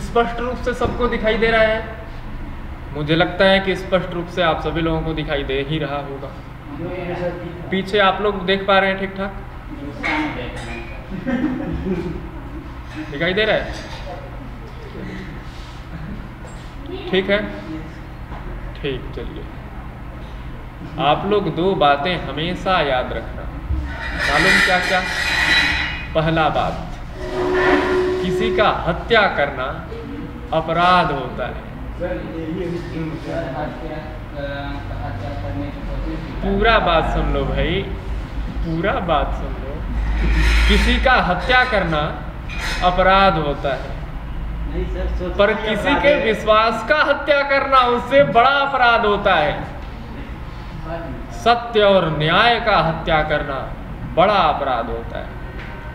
स्पष्ट रूप से सबको दिखाई दे रहा है। मुझे लगता है कि स्पष्ट रूप से आप सभी लोगों को दिखाई दे ही रहा होगा। पीछे आप लोग देख पा रहे हैं ठीक ठाक? दिखाई दे रहा है? ठीक है। ठीक, चलिए। आप लोग दो बातें हमेशा याद रखना। मालूम क्या क्या पहला बात किसी का हत्या करना अपराध होता है। पूरा बात सुन लो भाई पूरा बात सुन लो। किसी का हत्या करना अपराध होता है। पर किसी के विश्वास का हत्या करना उससे बड़ा अपराध होता है। सत्य और न्याय का हत्या करना बड़ा अपराध होता है।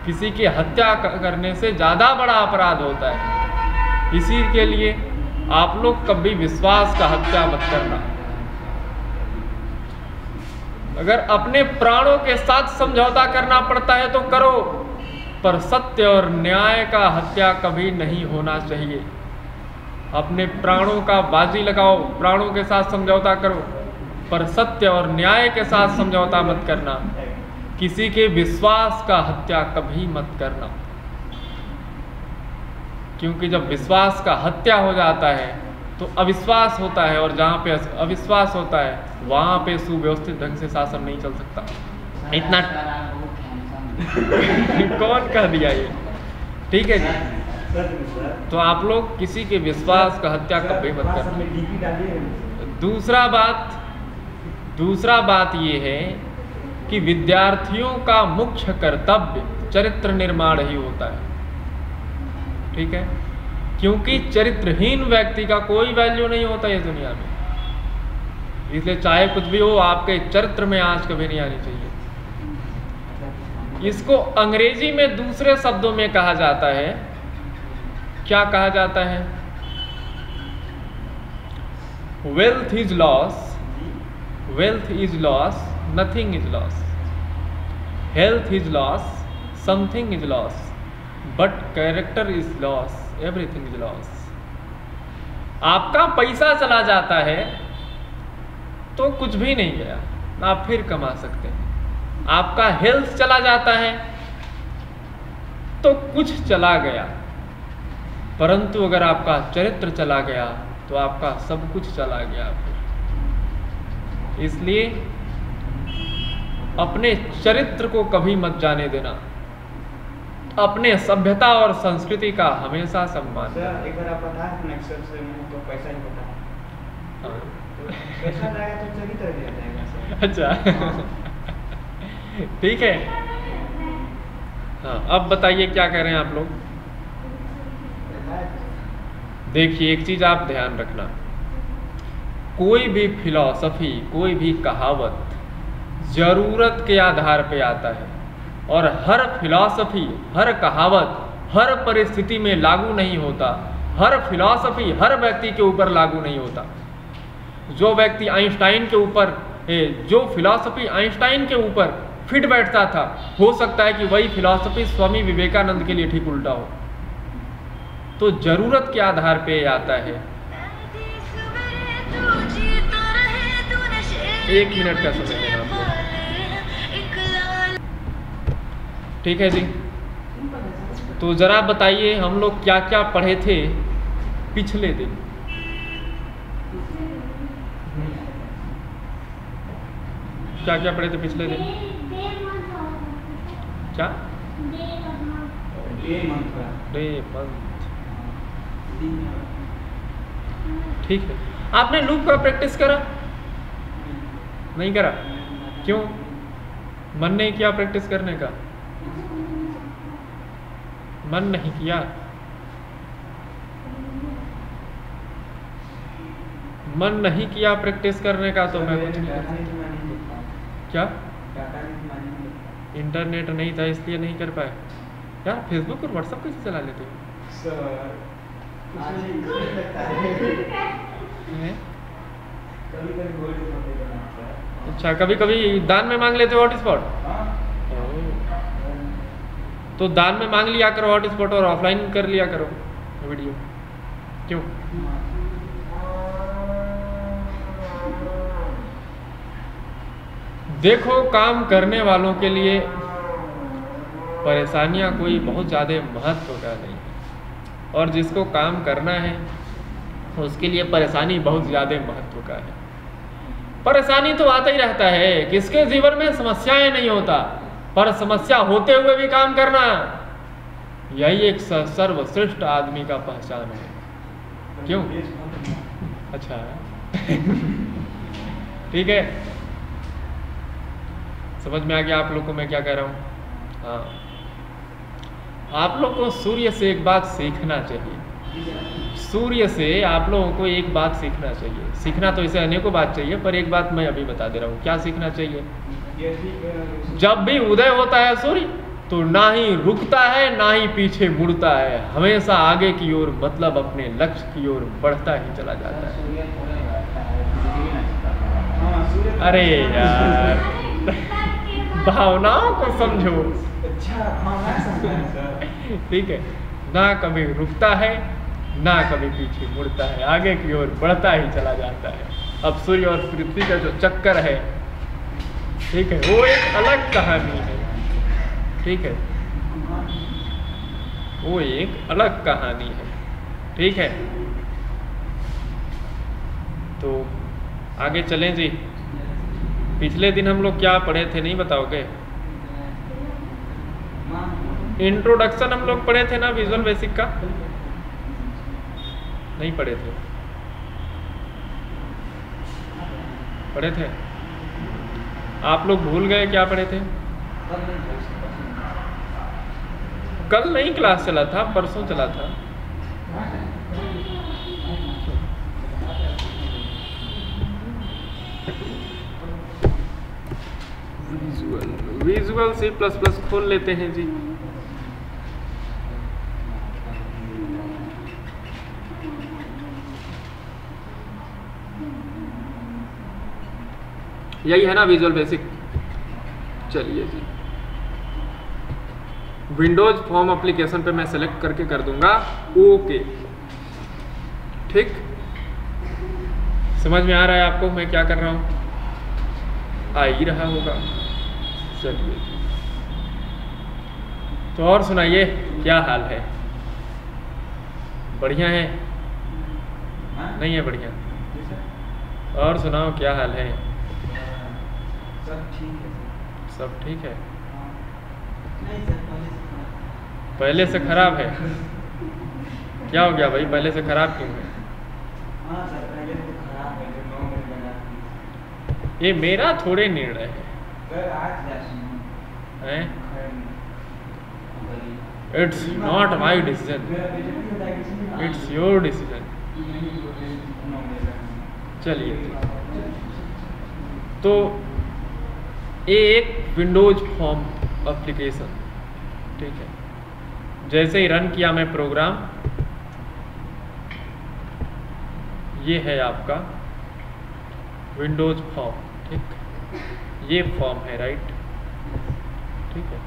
किसी की हत्या करने से ज़्यादा बड़ा अपराध होता है। इसी के लिए आप लोग कभी विश्वास का हत्या मत करना। अगर अपने प्राणों के साथ समझौता करना पड़ता है तो करो, पर सत्य और न्याय का हत्या कभी नहीं होना चाहिए। अपने प्राणों का बाजी लगाओ, प्राणों के साथ समझौता करो, पर सत्य और न्याय के साथ समझौता मत करना। किसी के विश्वास का हत्या कभी मत करना। क्योंकि जब विश्वास का हत्या हो जाता है तो अविश्वास होता है और जहाँ पे अविश्वास होता है, वहाँ पे सुव्यवस्थित ढंग से शासन नहीं चल सकता। इतना कौन कह दिया ये? ठीक है जी। तो आप लोग किसी के विश्वास का हत्या कभी मत करना। दूसरा बात दूसरा बात ये है कि विद्यार्थियों का मुख्य कर्तव्य चरित्र निर्माण ही होता है। ठीक है? क्योंकि चरित्रहीन व्यक्ति का कोई वैल्यू नहीं होता इस दुनिया में। इसलिए चाहे कुछ भी हो, आपके चरित्र में आज कभी नहीं आनी चाहिए। इसको अंग्रेज़ी में दूसरे शब्दों में कहा जाता है। क्या कहा जाता है? Wealth is lost wealth is lost nothing is lost health is lost something is lost but character is lost everything is lost आपका पैसा चला जाता है तो कुछ भी नहीं गया। आप फिर कमा सकते हैं। आपका हेल्थ चला जाता है तो कुछ चला गया। परंतु अगर आपका चरित्र चला गया तो आपका सब कुछ चला गया। फिर इसलिए अपने चरित्र को कभी मत जाने देना। अपने सभ्यता और संस्कृति का हमेशा सम्मान। एक बार आप बता तो पैसा ही बता हाँ। तो पैसा तो चरित्र अच्छा। ठीक है। हाँ अब बताइए क्या कह रहे हैं आप लोग? देखिए एक चीज़ आप ध्यान रखना। कोई भी फिलॉसफी कोई भी कहावत ज़रूरत के आधार पे आता है। और हर फिलॉसफी, हर कहावत, हर परिस्थिति में लागू नहीं होता। हर फिलॉसफी हर व्यक्ति के ऊपर लागू नहीं होता। जो व्यक्ति आइंस्टाइन के ऊपर जो फिलॉसफी आइंस्टाइन के ऊपर फिट बैठता था, हो सकता है कि वही फिलॉसफी स्वामी विवेकानंद के लिए ठीक उल्टा हो। तो ज़रूरत के आधार पे आता है। एक मिनट का समय देना ठीक है जी। तो ज़रा बताइए हम लोग क्या क्या पढ़े थे पिछले दिन? क्या क्या पढ़े थे पिछले दिन? क्या? ठीक है। आपने लूप का प्रैक्टिस करा? नहीं करा? क्यों? मन नहीं किया प्रैक्टिस करने का? मन नहीं किया। मन नहीं किया प्रैक्टिस करने का तो मैं कुछ नहीं कर क्या? इंटरनेट नहीं था, इसलिए नहीं कर पाए। यार फेसबुक और व्हाट्सएप कैसे चला लेते हो? अच्छा कभी कभी दान में मांग लेते हो हॉट स्पॉट तो दान में मांग लिया करो हॉट स्पॉट और ऑफलाइन कर लिया करो वीडियो क्यों? देखो, काम करने वालों के लिए परेशानियाँ कोई बहुत ज़्यादा महत्व का नहीं है। और जिसको काम करना है, उसके लिए परेशानी बहुत ज़्यादा महत्व का है। परेशानी तो आता ही रहता है, किसके जीवन में समस्याएँ नहीं होता। पर समस्या होते हुए भी काम करना। यही एक सर्वश्रेष्ठ आदमी का पहचान है। क्यों? अच्छा। ठीक है। समझ में आ गया आप लोग को मैं क्या कह रहा हूँ? हाँ। आप लोग को सूर्य से एक बात सीखना चाहिए। सूर्य से आप लोगों को एक बात सीखना चाहिए। सीखना तो इसे अनेकों बात चाहिए, पर एक बात मैं अभी बता दे रहा हूँ। क्या सीखना चाहिए? जब भी उदय होता है सूर्य तो ना ही रुकता है, ना ही पीछे मुड़ता है। हमेशा आगे की ओर मतलब अपने लक्ष्य की ओर बढ़ता ही चला जाता है। अरे यार, भावनाओं को समझो। ठीक है, ना कभी रुकता है, ना कभी पीछे मुड़ता है, आगे की ओर बढ़ता ही चला जाता है। अब सूर्य और पृथ्वी का जो चक्कर है ठीक है, वो एक अलग कहानी है। ठीक है? वो एक अलग कहानी है। ठीक है? तो आगे चलें जी। पिछले दिन हम लोग क्या पढ़े थे, नहीं बताओगे? इंट्रोडक्शन हम लोग पढ़े थे ना विजुअल बेसिक का? नहीं पढ़े थे। पढ़े थे? आप लोग भूल गए क्या पढ़े थे? कल नहीं क्लास चला था परसों चला था। Visual visual C plus plus खोल लेते हैं जी। यही है ना विजुअल बेसिक चलिए जी। विंडोज़ फॉर्म एप्लीकेशन पे मैं सेलेक्ट करके कर दूँगा। ओके ठीक? समझ में आ रहा है आपको मैं क्या कर रहा हूँ? आ ही रहा होगा। चलिए तो और सुनाइए क्या हाल है? बढ़िया है? हाँ? नहीं है बढ़िया। और सुनाओ क्या हाल है? सब ठीक है सब ठीक है? हाँ। नहीं सर पहले से पहले से खराब है? क्या हो गया भाई? पहले से खराब क्यों है? हाँ सर पहले से खराब है जो नौ मिनट लगा ये मेरा थोड़े निर्णय है। सर आज दर्शन हैं? It's not my decision it's your decision चलिए। तो ये एक विंडोज़ फॉर्म एप्लीकेशन ठीक है? जैसे ही रन किया मैं प्रोग्राम ये है आपका विंडोज़ फॉर्म ठीक? ये फॉर्म है राइट ठीक है?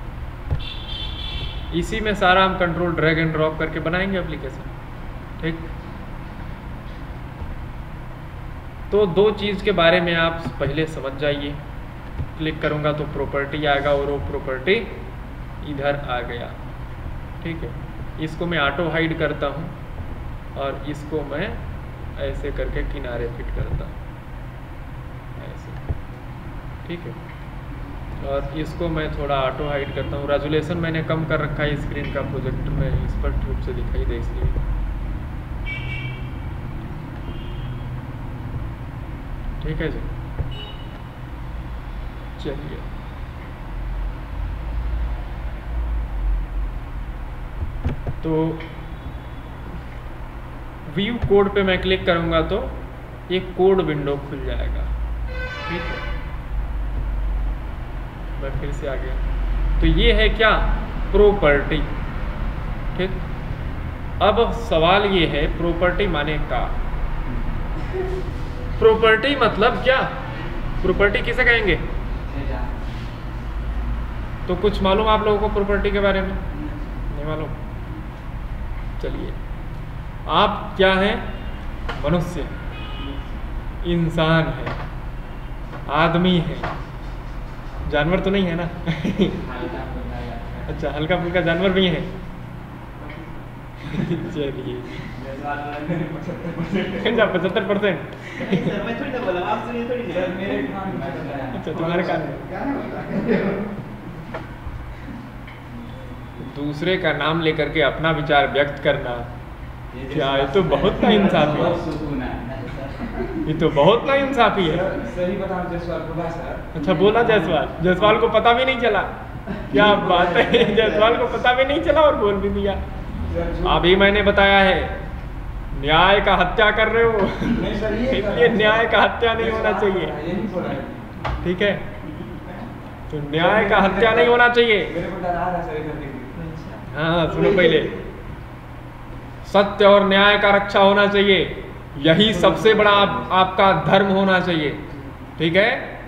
इसी में सारा हम कंट्रोल ड्रैग एंड ड्रॉप करके बनाएँगे एप्लीकेशन ठीक? तो दो चीज़ के बारे में आप पहले समझ जाइए। क्लिक करूँगा तो प्रॉपर्टी आएगा और वो प्रॉपर्टी इधर आ गया। ठीक है? इसको मैं ऑटो हाइड करता हूँ और इसको मैं ऐसे करके किनारे फिट करता हूँ। ऐसे। ठीक है? और इसको मैं थोड़ा ऑटो हाइड करता हूँ। रेजुलेशन मैंने कम कर रखा है स्क्रीन का प्रोजेक्टर में स्पष्ट रूप से दिखाई दे इसलिए। ठीक है जी? चलिए तो व्यू कोड पे मैं क्लिक करूँगा तो ये कोड विंडो खुल जाएगा। ठीक है? मैं फिर से आ गया तो ये है क्या? प्रॉपर्टी ठीक? अब सवाल ये है प्रॉपर्टी माने का? प्रॉपर्टी मतलब क्या? प्रॉपर्टी किसे कहेंगे? तो कुछ मालूम आप लोगों को प्रॉपर्टी के बारे में? नहीं मालूम। चलिए। आप क्या हैं? मनुष्य। इंसान है। आदमी है। जानवर तो नहीं है ना? अच्छा हल्का फुल्का जानवर भी है। चलिए। अच्छा पचहत्तर परसेंट। सर मैं। थोड़ी ना बोला आप सुनिए थोड़ी सर मेरे कान में बताया अच्छा तुम्हारे कान में दूसरे का नाम लेकर के अपना विचार व्यक्त करना क्या ये तो बहुत ना इंसाफी है। ये तो बहुत ना इंसाफी है। सही बताओ जसवाल बोला सर। अच्छा बोला जायसवाल। जायसवाल को पता भी नहीं चला। क्या बात है? जायसवाल को पता भी नहीं चला और बोल भी दिया। अभी मैंने बताया है न्याय का हत्या कर रहे हो। इसलिए न्याय का हत्या नहीं होना चाहिए। है ठीक है? तो न्याय का हत्या नहीं होना चाहिए। है सुनो पहले। सत्य और न्याय का रक्षा होना चाहिए। यही सबसे बड़ा आप, आपका धर्म होना चाहिए। ठीक है?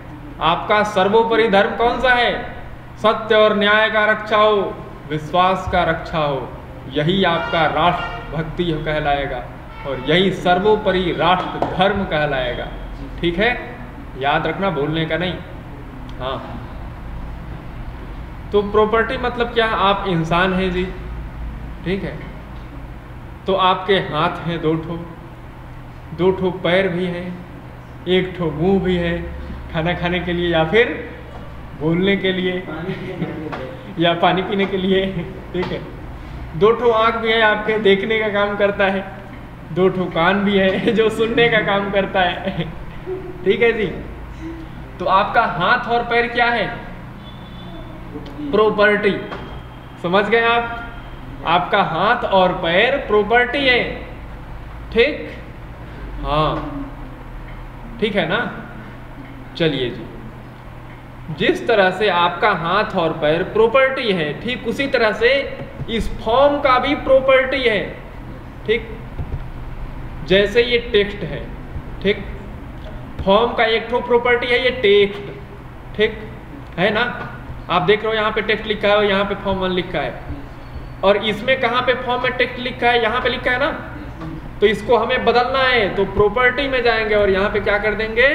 आपका सर्वोपरि धर्म कौन सा है? सत्य और न्याय का रक्षा हो विश्वास का रक्षा हो। यही आपका राष्ट्र भक्ति कहलाएगा और यही सर्वोपरि राष्ट्र धर्म कहलाएगा। ठीक है? याद रखना भूलने का नहीं। हाँ। तो प्रॉपर्टी मतलब क्या? आप इंसान हैं जी। ठीक है? तो आपके हाथ हैं दो ठो। दो ठो पैर भी हैं, एक ठो मुँह भी है, खाना खाने के लिए या फिर बोलने के लिए या पानी पीने के लिए। ठीक है? दो ठो आँख भी है, आपके देखने का काम करता है। दो ठो कान भी है, जो सुनने का काम करता है। ठीक है जी? तो आपका हाथ और पैर क्या है? प्रॉपर्टी समझ गए आप? आपका हाथ और पैर प्रॉपर्टी है। ठीक? हाँ। ठीक है ना? चलिए जी। जिस तरह से आपका हाथ और पैर प्रॉपर्टी है, ठीक उसी तरह से इस फॉर्म का भी प्रॉपर्टी है। ठीक? जैसे ये टेक्स्ट है। ठीक? फॉर्म का एक प्रॉपर्टी है, ये टेक्स्ट ठीक? है ना? आप देख रहे हो यहाँ पे टेक्स्ट लिखा है और यहाँ पे फॉर्म वन लिखा है। और इसमें कहाँ पे फॉर्म में टेक्स्ट लिखा है? यहाँ पे लिखा है ना? तो इसको हमें बदलना है तो प्रॉपर्टी में जाएँगे और यहाँ पे क्या कर देंगे?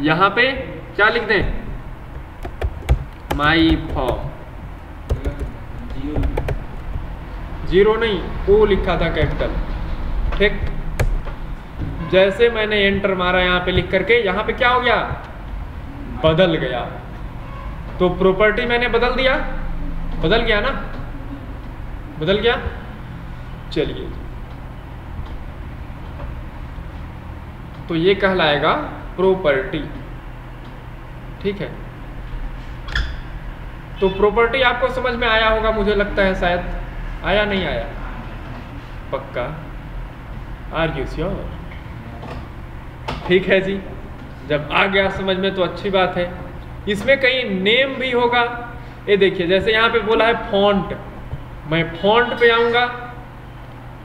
यहाँ पे क्या लिख दें? माई फॉर्म ज़ीरो नहीं ओ लिखा था कैपिटल ठीक? जैसे मैंने एंटर मारा यहाँ पे लिख करके, यहाँ पे क्या हो गया? बदल गया। तो प्रॉपर्टी मैंने बदल दिया। बदल गया ना? बदल गया? चलिए। तो ये कहलाएगा प्रॉपर्टी ठीक है? तो प्रॉपर्टी आपको समझ में आया होगा, मुझे लगता है शायद। आया नहीं आया? पक्का? आर यू श्योर ठीक है जी। जब आ गया समझ में तो अच्छी बात है। इसमें कहीं नेम भी होगा। ये देखिए, जैसे यहाँ पे बोला है फॉन्ट मैं फॉन्ट पे आऊँगा,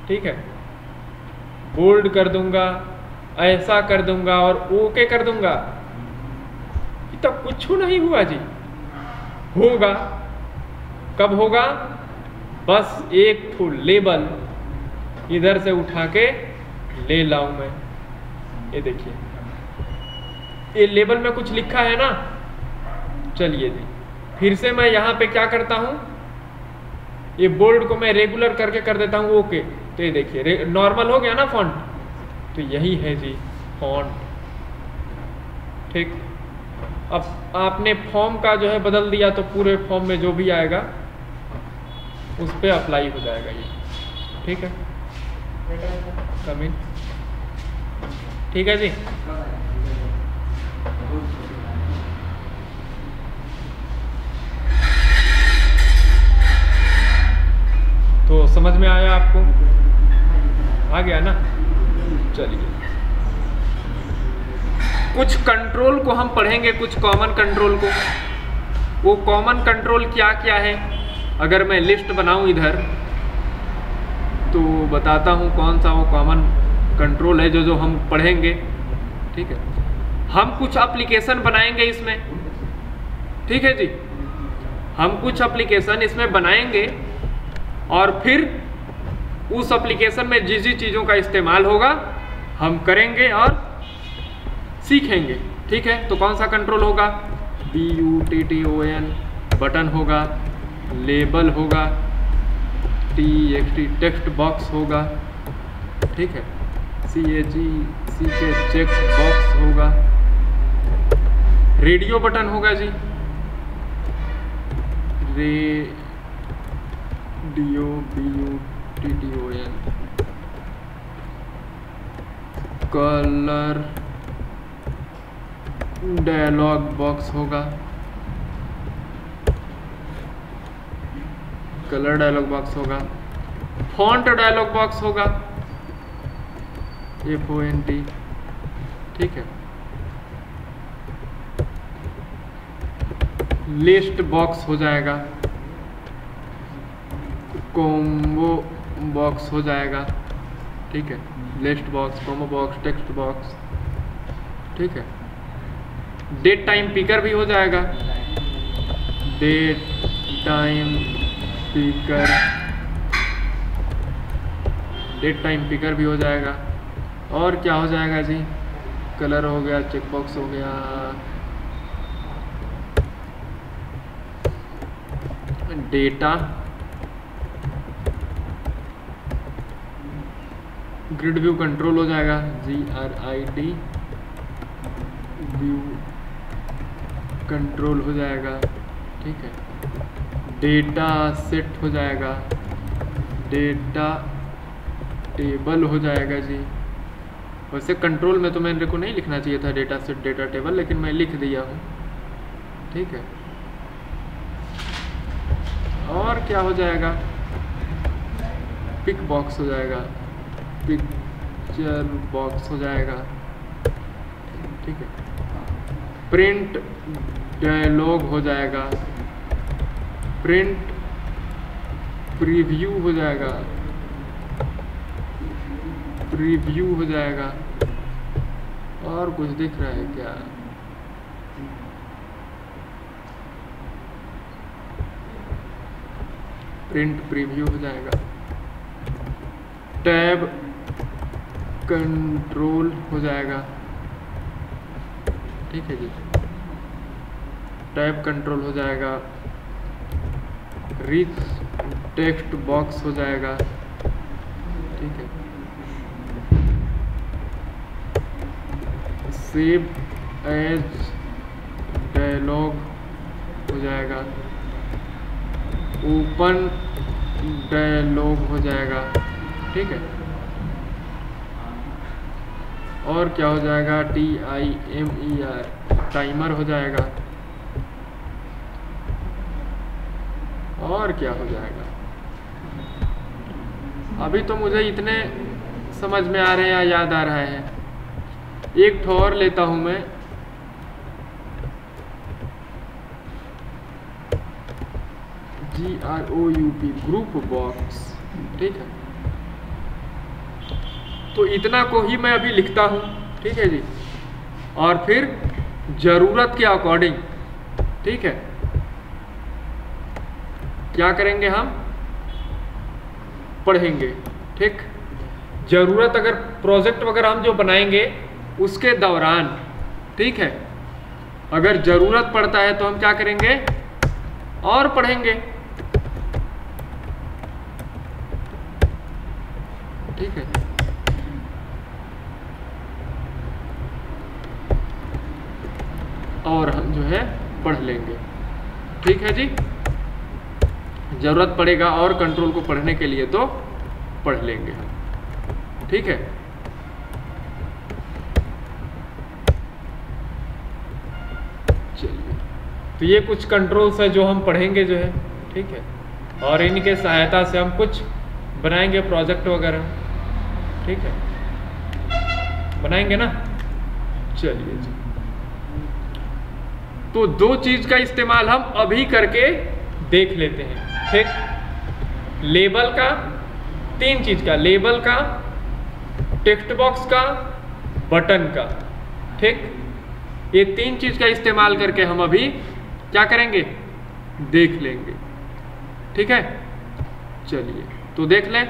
ठीक है? बोल्ड कर दूँगा, ऐसा कर दूँगा और ओके कर दूँगा। तो कुछ नहीं हुआ जी। होगा। कब होगा? बस एक ठो लेबल इधर से उठा के ले लाऊं मैं। ये देखिए। ये लेबल में कुछ लिखा है ना? चलिए जी। फिर से मैं यहाँ पे क्या करता हूँ? ये बोल्ड को मैं रेगुलर करके कर देता हूँ ओके तो ये देखिए नॉर्मल हो गया ना फॉन्ट तो यही है जी फॉन्ट ठीक। अब आपने फॉर्म का जो है बदल दिया तो पूरे फॉर्म में जो भी आएगा, उस पर अप्लाई हो जाएगा ये। ठीक है? कम ठीक है जी? तो समझ में आया आपको? आ गया ना? चलिए। कुछ कंट्रोल को हम पढ़ेंगे, कुछ कॉमन कंट्रोल को। वो कॉमन कंट्रोल क्या क्या है? अगर मैं लिस्ट बनाऊँ इधर तो बताता हूँ कौन सा वो कॉमन कंट्रोल है जो जो हम पढ़ेंगे। ठीक है? हम कुछ एप्लीकेशन बनाएँगे इसमें। ठीक है जी? हम कुछ एप्लीकेशन इसमें बनाएँगे। और फिर उस एप्लीकेशन में जिस जिस चीज़ों का इस्तेमाल होगा, हम करेंगे और सीखेंगे। ठीक है? तो कौन सा कंट्रोल होगा? B U T T O N button होगा लेबल होगा T X T text box होगा। ठीक है? C H E C K check box होगा। रेडियो बटन होगा जी। Radio B U T D O N colour dialog box होगा। Colour dialog box होगा। Font dialog box होगा। F O N T ठीक है। लिस्ट बॉक्स हो जाएगा। Combo box हो जाएगा। ठीक है? List box combo box text box ठीक है? डेट टाइम पिकर भी हो जाएगा। Date time picker date time picker भी हो जाएगा। और क्या हो जाएगा जी? कलर हो गया चेक बॉक्स हो गया। डेटा ग्रिड व्यू कंट्रोल हो जाएगा जी R I D view control हो जाएगा, ठीक है? डेटा सेट हो जाएगा डेटा टेबल हो जाएगा जी। वैसे कंट्रोल में तो मेरे को नहीं लिखना चाहिए था डेटा सेट डेटा टेबल लेकिन मैं लिख दिया हूँ, ठीक है? और क्या हो जाएगा? पिक बॉक्स हो जाएगा। पिक्चर बॉक्स हो जाएगा। ठीक है। प्रिंट डायलॉग हो जाएगा। प्रिंट प्रीव्यू हो जाएगा। प्रीव्यू हो जाएगा। और कुछ दिख रहा है क्या? प्रिंट प्रीव्यू हो जाएगा। टैब कंट्रोल हो जाएगा। ठीक है जी। टैब कंट्रोल हो जाएगा। रिच टेक्स्ट बॉक्स हो जाएगा। ठीक है। सेव एज डायलॉग हो जाएगा। ओपन डायलॉग हो जाएगा। ठीक है। और क्या हो जाएगा? T I M E R timer हो जाएगा। और क्या हो जाएगा? अभी तो मुझे इतने समझ में आ रहे हैं या याद आ रहा है। एक ठोर लेता हूँ मैं। G R O U P group box ठीक है। तो इतना को ही मैं अभी लिखता हूँ, ठीक है जी? और फिर ज़रूरत के अकॉर्डिंग ठीक है? क्या करेंगे हम? पढ़ेंगे, ठीक? ज़रूरत अगर प्रोजेक्ट वगैरह हम जो बनाएँगे, उसके दौरान, ठीक है? अगर ज़रूरत पड़ता है तो हम क्या करेंगे? और पढ़ेंगे ठीक है और हम जो है पढ़ लेंगे ठीक है जी? ज़रूरत पड़ेगा और कंट्रोल को पढ़ने के लिए तो पढ़ लेंगे हम। ठीक है? चलिए। तो ये कुछ कंट्रोल्स है जो हम पढ़ेंगे जो है। ठीक है? और इनके सहायता से हम कुछ बनाएँगे प्रोजेक्ट वगैरह। ठीक है? बनाएँगे ना? चलिए जी। तो दो चीज़ का इस्तेमाल हम अभी करके देख लेते हैं। ठीक? लेबल का, तीन चीज़ का, लेबल का, टेक्स्ट बॉक्स का, बटन का। ठीक? ये तीन चीज़ का इस्तेमाल करके हम अभी क्या करेंगे? देख लेंगे। ठीक है? चलिए तो देख लें।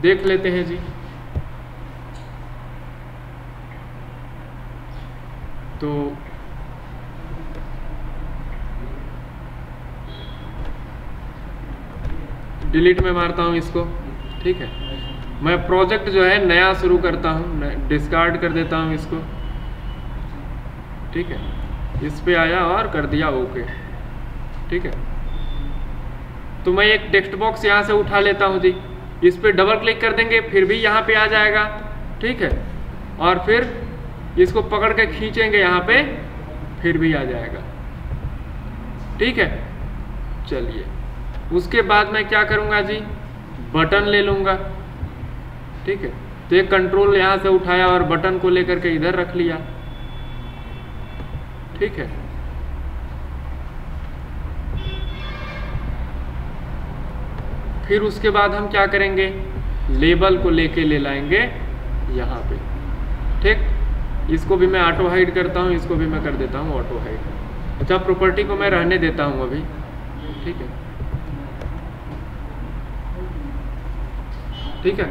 देख लेते हैं जी। तो डिलीट में मारता हूँ इसको, ठीक है? मैं प्रोजेक्ट जो है नया शुरू करता हूँ डिस्कार्ड कर देता हूँ इसको, ठीक है? इस पे आया और कर दिया ओके ठीक है? तो मैं एक टेक्स्ट बॉक्स यहाँ से उठा लेता हूँ जी। इस पर डबल क्लिक कर देंगे, फिर भी यहाँ पे आ जाएगा, ठीक है? और फिर इसको पकड़ के खींचेंगे यहाँ पे, फिर भी आ जाएगा, ठीक है? चलिए। उसके बाद मैं क्या करूँगा जी? बटन ले लूँगा। ठीक है? तो एक कंट्रोल यहाँ से उठाया और बटन को लेकर के इधर रख लिया। ठीक है? फिर उसके बाद हम क्या करेंगे? लेबल को लेके ले लाएँगे यहाँ पे। ठीक? इसको भी मैं ऑटो हाइड करता हूँ, इसको भी मैं कर देता हूँ ऑटो हाइड अच्छा प्रॉपर्टी को मैं रहने देता हूँ अभी। ठीक है? ठीक है?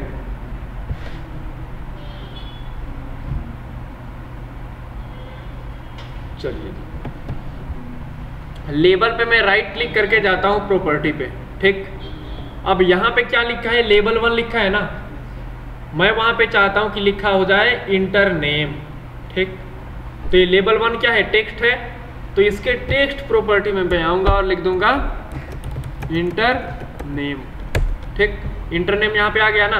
चलिए। लेबल पे मैं राइट क्लिक करके जाता हूँ प्रॉपर्टी पे, ठीक? अब यहाँ पे क्या लिखा है? लेबल वन लिखा है ना? मैं वहाँ पे चाहता हूँ कि लिखा हो जाए इंटर नेम ठीक? तो ये लेबल वन क्या है? टेक्स्ट है। तो इसके टेक्स्ट प्रॉपर्टी में मैं आऊँगा और लिख दूँगा इंटर नेम ठीक इंटर नेम यहाँ पे आ गया ना।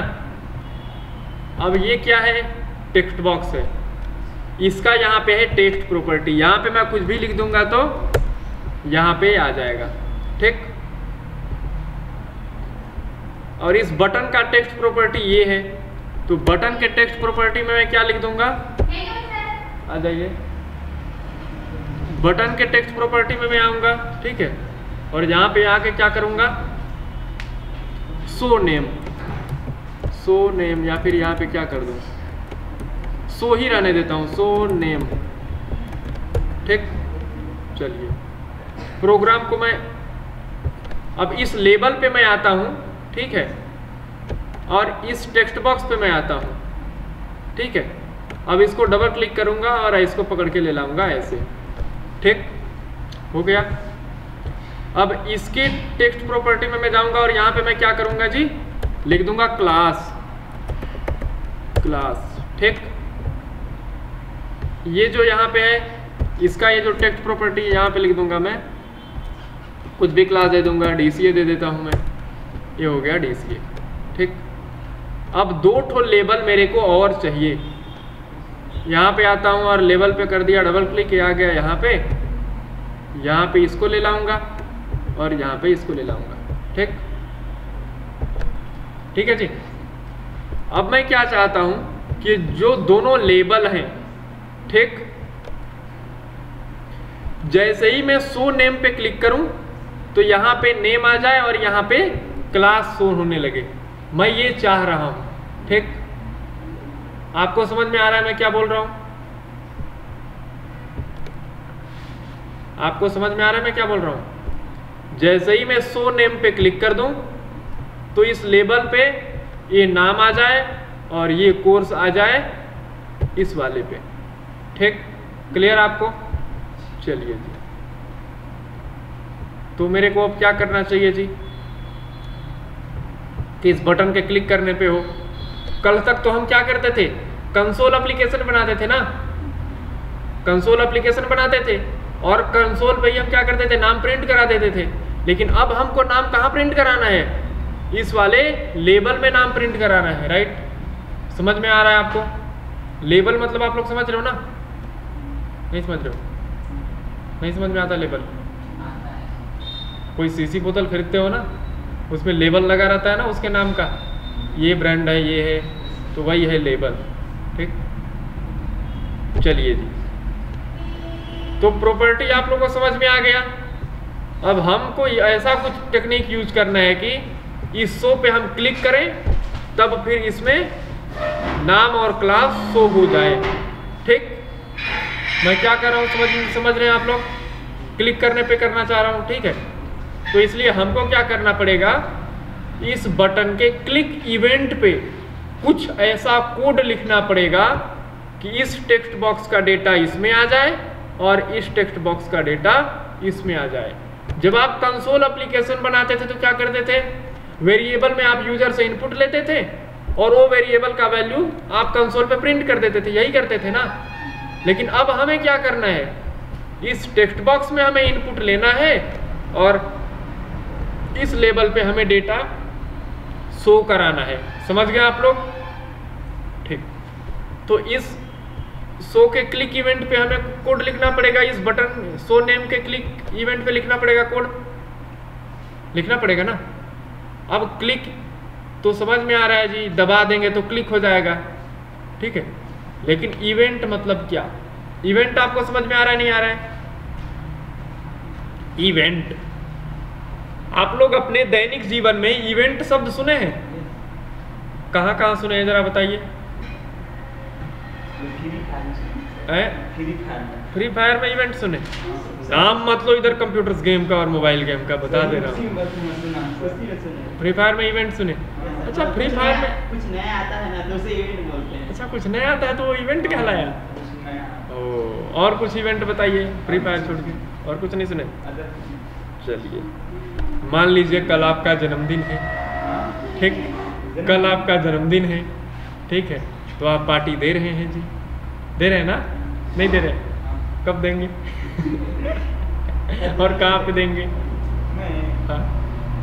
अब ये क्या है? टेक्स्ट बॉक्स है। इसका यहाँ पे है टेक्स्ट प्रॉपर्टी यहाँ पे मैं कुछ भी लिख दूँगा तो यहाँ पे आ जाएगा। ठीक? और इस बटन का टेक्स्ट प्रॉपर्टी ये है। तो बटन के टेक्स्ट प्रॉपर्टी में मैं क्या लिख दूँगा? आ जाइए। बटन के टेक्स्ट प्रॉपर्टी में मैं आऊँगा। ठीक है? और यहाँ पे आके क्या करूँगा? So name. सो नेम या फिर यहाँ पे क्या कर दूँ? सो ही रहने देता हूँ। So name. ठीक? चलिए। प्रोग्राम को मैं अब इस लेबल पे मैं आता हूँ। ठीक है? और इस टेक्स्ट बॉक्स पे मैं आता हूँ। ठीक है? अब इसको डबल क्लिक करूँगा और इसको पकड़ के ले लाऊँगा ऐसे। ठीक? हो गया? अब इसके टेक्स्ट प्रॉपर्टी में मैं जाऊँगा और यहाँ पे मैं क्या करूँगा जी? लिख दूँगा क्लास। क्लास। ठीक? ये जो यहाँ पे है, इसका ये जो टेक्स्ट प्रॉपर्टी है, यहाँ पे लिख दूँगा मैं। कुछ भी क्लास दे दूँगा डीसीए दे देता हूँ मैं। ये हो गया डीसीए ठीक? अब दो ठो लेबल मेरे को और चाहिए। यहाँ पे आता हूँ और लेवल पे कर दिया, डबल क्लिक आ गया यहाँ पे। यहाँ पे इसको ले लाऊँगा। और यहाँ पे इसको ले लाऊँगा। ठीक? ठीक है जी? अब मैं क्या चाहता हूँ कि जो दोनों लेबल हैं, ठीक? जैसे ही मैं सो नेम पे क्लिक करूँ तो यहाँ पे नेम आ जाए और यहाँ पे क्लास सो होने लगे। मैं ये चाह रहा हूँ, ठीक? आपको समझ में आ रहा है मैं क्या बोल रहा हूँ? आपको समझ में आ रहा है मैं क्या बोल रहा हूँ? जैसे ही मैं सो नेम पे क्लिक कर दूँ तो इस लेबल पे ये नाम आ जाए और ये कोर्स आ जाए इस वाले पे। ठीक? क्लियर आपको? चलिए जी। तो मेरे को अब क्या करना चाहिए जी? कि इस बटन के क्लिक करने पे हो। कल तक तो हम क्या करते थे? कंसोल एप्लीकेशन बनाते थे ना? कंसोल एप्लीकेशन बनाते थे। और कंसोल पे हम क्या करते थे? नाम प्रिंट करा देते थे। लेकिन अब हमको नाम कहाँ प्रिंट कराना है? इस वाले लेबल में नाम प्रिंट कराना है राइट समझ में आ रहा है आपको? लेबल मतलब आप लोग समझ रहे हो ना? नहीं समझ रहे हो? नहीं समझ में आता लेबल? कोई सीसी बोतल खरीदते हो ना, उसमें लेबल लगा रहता है ना उसके नाम का? ये ब्रांड है, ये है तो वही है लेबल, ठीक? चलिए जी। तो प्रॉपर्टी आप लोगों को समझ में आ गया? अब हमको ऐसा कुछ टेक्निक यूज़ करना है कि इस शो पे हम क्लिक करें, तब फिर इसमें नाम और क्लास शो हो जाए। ठीक? मैं क्या कर रहा हूँ? समझ समझ रहे हैं आप लोग? क्लिक करने पे करना चाह रहा हूँ, ठीक है? तो इसलिए हमको क्या करना पड़ेगा? इस बटन के क्लिक इवेंट पे कुछ ऐसा कोड लिखना पड़ेगा कि इस टेक्स्ट बॉक्स का डेटा इसमें आ जाए और इस टेक्स्ट बॉक्स का डेटा इसमें आ जाए। जब आप कंसोल एप्लीकेशन बनाते थे तो क्या करते थे? वेरिएबल में आप यूज़र से इनपुट लेते थे और वो वेरिएबल का वैल्यू आप कंसोल पे प्रिंट कर देते थे, यही करते थे ना? लेकिन अब हमें क्या करना है? इस टेक्स्ट बॉक्स में हमें इनपुट लेना है और इस लेवल पे हमें डेटा शो कराना है। समझ गए आप लोग? ठीक। तो इस शो के क्लिक इवेंट पे हमें कोड लिखना पड़ेगा इस बटन शो नेम के क्लिक इवेंट पे लिखना पड़ेगा कोड। लिखना पड़ेगा ना? अब क्लिक तो समझ में आ रहा है जी, दबा देंगे तो क्लिक हो जाएगा। ठीक है? लेकिन इवेंट मतलब क्या? इवेंट आपको समझ में आ रहा है, नहीं आ रहा है? इवेंट। आप लोग अपने दैनिक जीवन में इवेंट शब्द सुने हैं? कहाँ सुने हैं, जरा बताइए? फ्री फायर फ्री फायर में इवेंट सुने? नाम मत लो इधर कंप्यूटर्स गेम का और मोबाइल गेम का बता दे रहा हूँ। हूँ फ्री फायर में इवेंट सुने? अच्छा फ्री फायर में कुछ नया आता है ना तो उसे इवेंट बोलते हैं। अच्छा कुछ नया आता है तो वो इवेंट कहलाया। ओ और कुछ इवेंट बताइए फ्री फायर छोड़ के। और कुछ नहीं सुने? चलिए। मान लीजिए कल आपका जन्मदिन है। ठीक? कल आपका जन्मदिन है। ठीक है? तो आप पार्टी दे रहे हैं जी। दे रहे हैं ना? नहीं दे रहे। कब देंगे? और कहाँ पे देंगे? हाँ।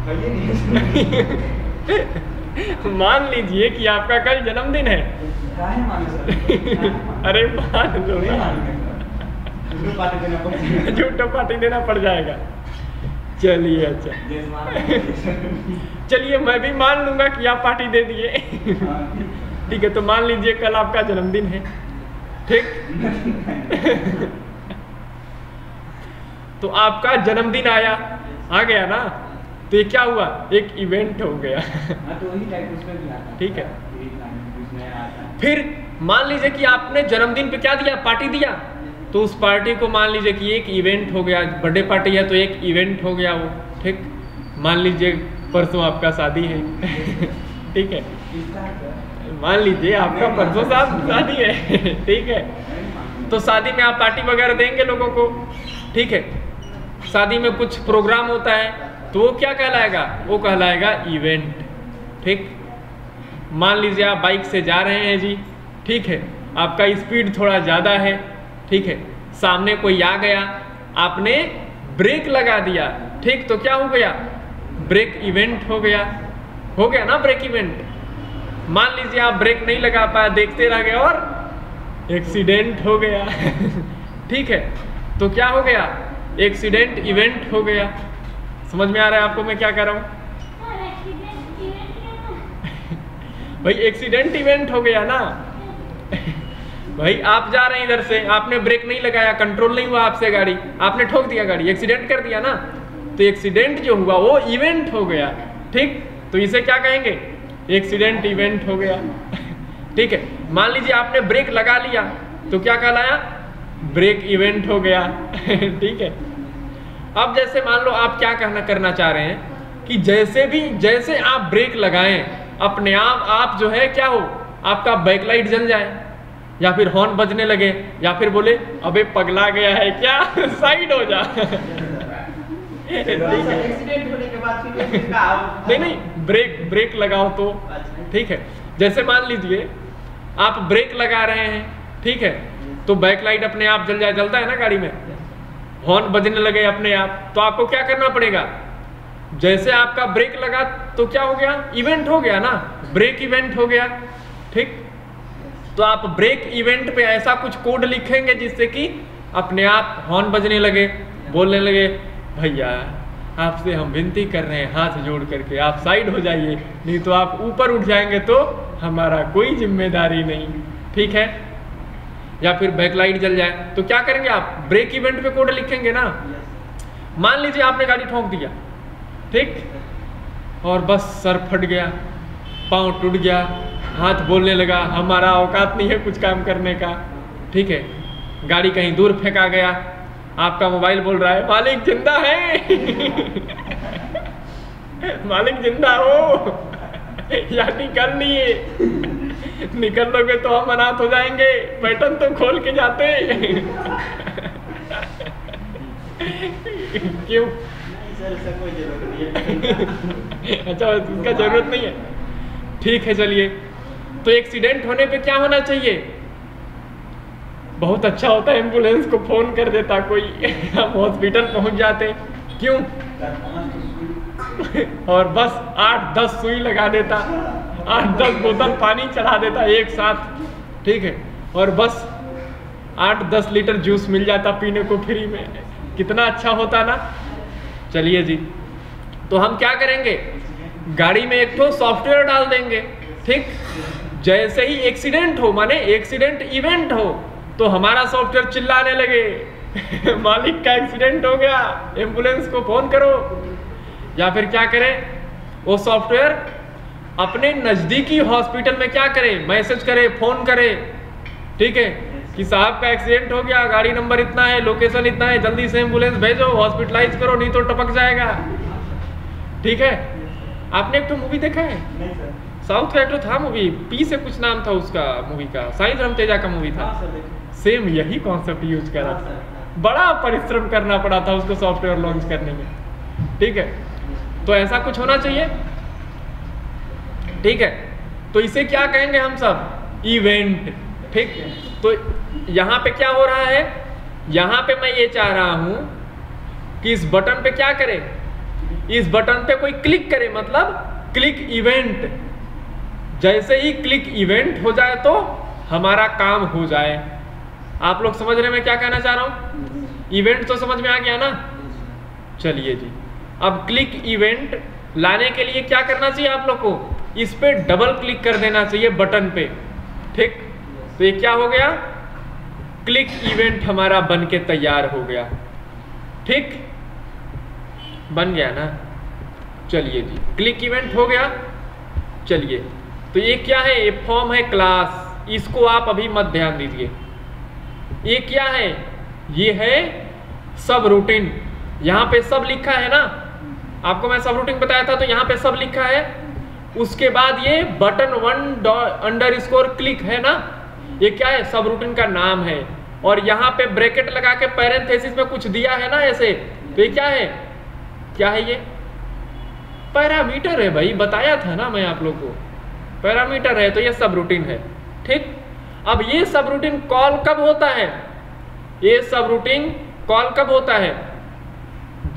मान लीजिए कि आपका कल जन्मदिन है? अरे मान लो। झूठा पार्टी देना पड़ जाएगा। चलिए अच्छा। चलिए मैं भी मान लूँगा कि आप पार्टी दे दिए। हाँ। ठीक है तो मान लीजिए कल आपका जन्मदिन है। ठीक? तो आपका जन्मदिन आया। आ गया ना? तो ये क्या हुआ? एक इवेंट हो गया। हाँ, तो वही टाइप उसमें भी आता। ठीक है। फ्री है मान लीजिए कि आपने जन्मदिन पे क्या दिया? पार्टी दिया। तो उस पार्टी को मान लीजिए कि एक इवेंट हो गया। बर्थडे पार्टी है तो एक इवेंट हो गया वो। ठीक? मान लीजिए परसों आपका शादी है। ठीक है? मान लीजिए, आपका परसों साहब शादी है। ठीक है। तो शादी में आप पार्टी वगैरह देंगे लोगों को? ठीक है। शादी में कुछ प्रोग्राम होता है तो वो क्या कहलाएगा? वो कहलाएगा इवेंट ठीक? मान लीजिए आप बाइक से जा रहे हैं जी। ठीक है। आपका स्पीड थोड़ा ज़्यादा है। ठीक है। सामने कोई आ गया। आपने ब्रेक लगा दिया। ठीक तो क्या हो गया? ब्रेक इवेंट हो गया। हो गया ना ब्रेक इवेंट मान लीजिए आप ब्रेक नहीं लगा पाए, देखते रह गए और एक्सीडेंट हो गया। ठीक है तो क्या हो गया? एक्सीडेंट इवेंट हो गया। समझ में आ रहा है आपको मैं क्या कर रहा हूँ? भाई एक्सीडेंट इवेंट हो गया ना? भाई, आप जा रहे हैं इधर से, आपने ब्रेक नहीं लगाया कंट्रोल नहीं हुआ आपसे गाड़ी। आपने ठोक दिया गाड़ी एक्सीडेंट कर दिया ना? तो एक्सीडेंट जो हुआ, वो इवेंट हो गया। ठीक? तो इसे क्या कहेंगे? एक्सीडेंट इवेंट हो गया। ठीक है, मान लीजिए आपने ब्रेक लगा लिया तो क्या कहलाया? ब्रेक इवेंट हो गया। ठीक है। अब जैसे मान लो आप क्या कहना करना चाह रहे हैं, कि जैसे भी, जैसे आप ब्रेक लगाएँ, अपने आप आप जो है क्या हो, आपका बैकलाइट जल जाए, या फिर हॉर्न बजने लगे, या फिर बोले, अबे पगला गया है क्या? साइड हो जा। नहीं नहीं। ब्रेक ब्रेक लगाओ तो। अच्छा। ठीक है। जैसे मान लीजिए आप ब्रेक लगा रहे हैं ठीक है? तो बैक लाइट अपने आप जल जाए जलता है ना गाड़ी में? हॉर्न बजने लगे अपने आप। तो आपको क्या करना पड़ेगा? जैसे आपका ब्रेक लगा तो क्या हो गया? इवेंट हो गया ना? ब्रेक इवेंट हो गया। ठीक? तो आप ब्रेक इवेंट पे ऐसा कुछ कोड लिखेंगे जिससे कि अपने आप हॉर्न बजने लगे बोलने लगे। भैया, आपसे हम विनती कर रहे हैं हाथ जोड़ करके, आप साइड हो जाइए, नहीं तो आप ऊपर उठ जाएँगे तो हमारा कोई ज़िम्मेदारी नहीं। ठीक है? या फिर बैकलाइट जल जाए। तो क्या करेंगे आप? ब्रेक इवेंट पे कोड लिखेंगे ना? मान लीजिए आपने गाड़ी ठोंक दिया। ठीक? और बस सर फट गया, पाँव टूट गया, हाथ बोलने लगा, हमारा औकात नहीं है कुछ काम करने का। ठीक है? गाड़ी कहीं दूर फेंका गया आपका मोबाइल बोल रहा है, मालिक ज़िंदा है। मालिक ज़िंदा हो। या निकल लिए। निकल लोगे तो हम अनाथ हो जाएँगे। पैटर्न तो खोल के जाते। क्यों? अच्छा उसका ज़रूरत नहीं है। ठीक है, चलिए। तो एक्सीडेंट होने पे क्या होना चाहिए? बहुत अच्छा होता है एंबुलेंस को फ़ोन कर देता कोई। हम हॉस्पिटल पहुँच जाते। क्यों? और बस आठ दस सुई लगा देता। आठ दस बोतल पानी चढ़ा देता एक साथ। ठीक है? और बस आठ दस लीटर जूस मिल जाता पीने को फ्री में। कितना अच्छा होता ना? चलिए जी। तो हम क्या करेंगे? गाड़ी में एक तो सॉफ्टवेयर डाल देंगे। ठीक? जैसे ही एक्सीडेंट हो, माने एक्सीडेंट इवेंट हो तो हमारा सॉफ्टवेयर चिल्लाने लगे। मालिक का एक्सीडेंट हो गया एंबुलेंस को फ़ोन करो। या फिर क्या करें? वो सॉफ्टवेयर अपने नजदीकी हॉस्पिटल में क्या करे? मैसेज करे फ़ोन करे। ठीक है? कि साहब का एक्सीडेंट हो गया गाड़ी नंबर इतना है लोकेशन इतना है जल्दी से एंबुलेंस भेजो हॉस्पिटलाइज करो नहीं तो टपक जाएगा। ठीक है? आपने एक तो मूवी देखा है? साउथ का एक तो था मूवी पी से कुछ नाम था उसका मूवी का। साई धर्म तेजा का मूवी था। हाँ सेम यही कॉन्सेप्ट यूज़ करा था। बड़ा परिश्रम करना पड़ा था उसको सॉफ्टवेयर लॉन्च करने में। ठीक है? तो ऐसा कुछ होना चाहिए? ठीक है? तो इसे क्या कहेंगे हम सब? इवेंट ठीक? तो यहाँ पे क्या हो रहा है? यहाँ पे मैं ये चाह रहा हूँ कि इस बटन पे क्या करे? इस बटन पे कोई क्लिक करे मतलब क्लिक इवेंट जैसे ही क्लिक इवेंट हो जाए तो हमारा काम हो जाए। आप लोग समझ रहे हैं मैं क्या कहना चाह रहा हूँ? इवेंट तो समझ में आ गया ना? चलिए जी। अब क्लिक इवेंट लाने के लिए क्या करना चाहिए आप लोग को? इस पे डबल क्लिक कर देना चाहिए बटन पे। ठीक? तो ये क्या हो गया? क्लिक इवेंट हमारा बन के तैयार हो गया। ठीक? बन गया ना? चलिए जी। क्लिक इवेंट हो गया। चलिए। तो ये क्या है? ये फॉर्म है क्लास इसको आप अभी मत ध्यान दीजिए। ये क्या है? ये है सब रूटीन यहाँ पे सब लिखा है ना? आपको मैं सब रूटीन बताया था तो यहाँ पे सब लिखा है। उसके बाद ये button one under score click है ना? ये क्या है? सब रूटीन का नाम है। और यहाँ पे ब्रैकेट लगा के पैरेंथेसिस में कुछ दिया है ना ऐसे? तो ये क्या है? क्या है ये? पैरामीटर है भाई, बताया था ना मैं आप लोग को। पैरामीटर है तो ये सब रूटीन है। ठीक? अब ये सब रूटीन कॉल कब होता है? ये सब रूटीन कॉल कब होता है?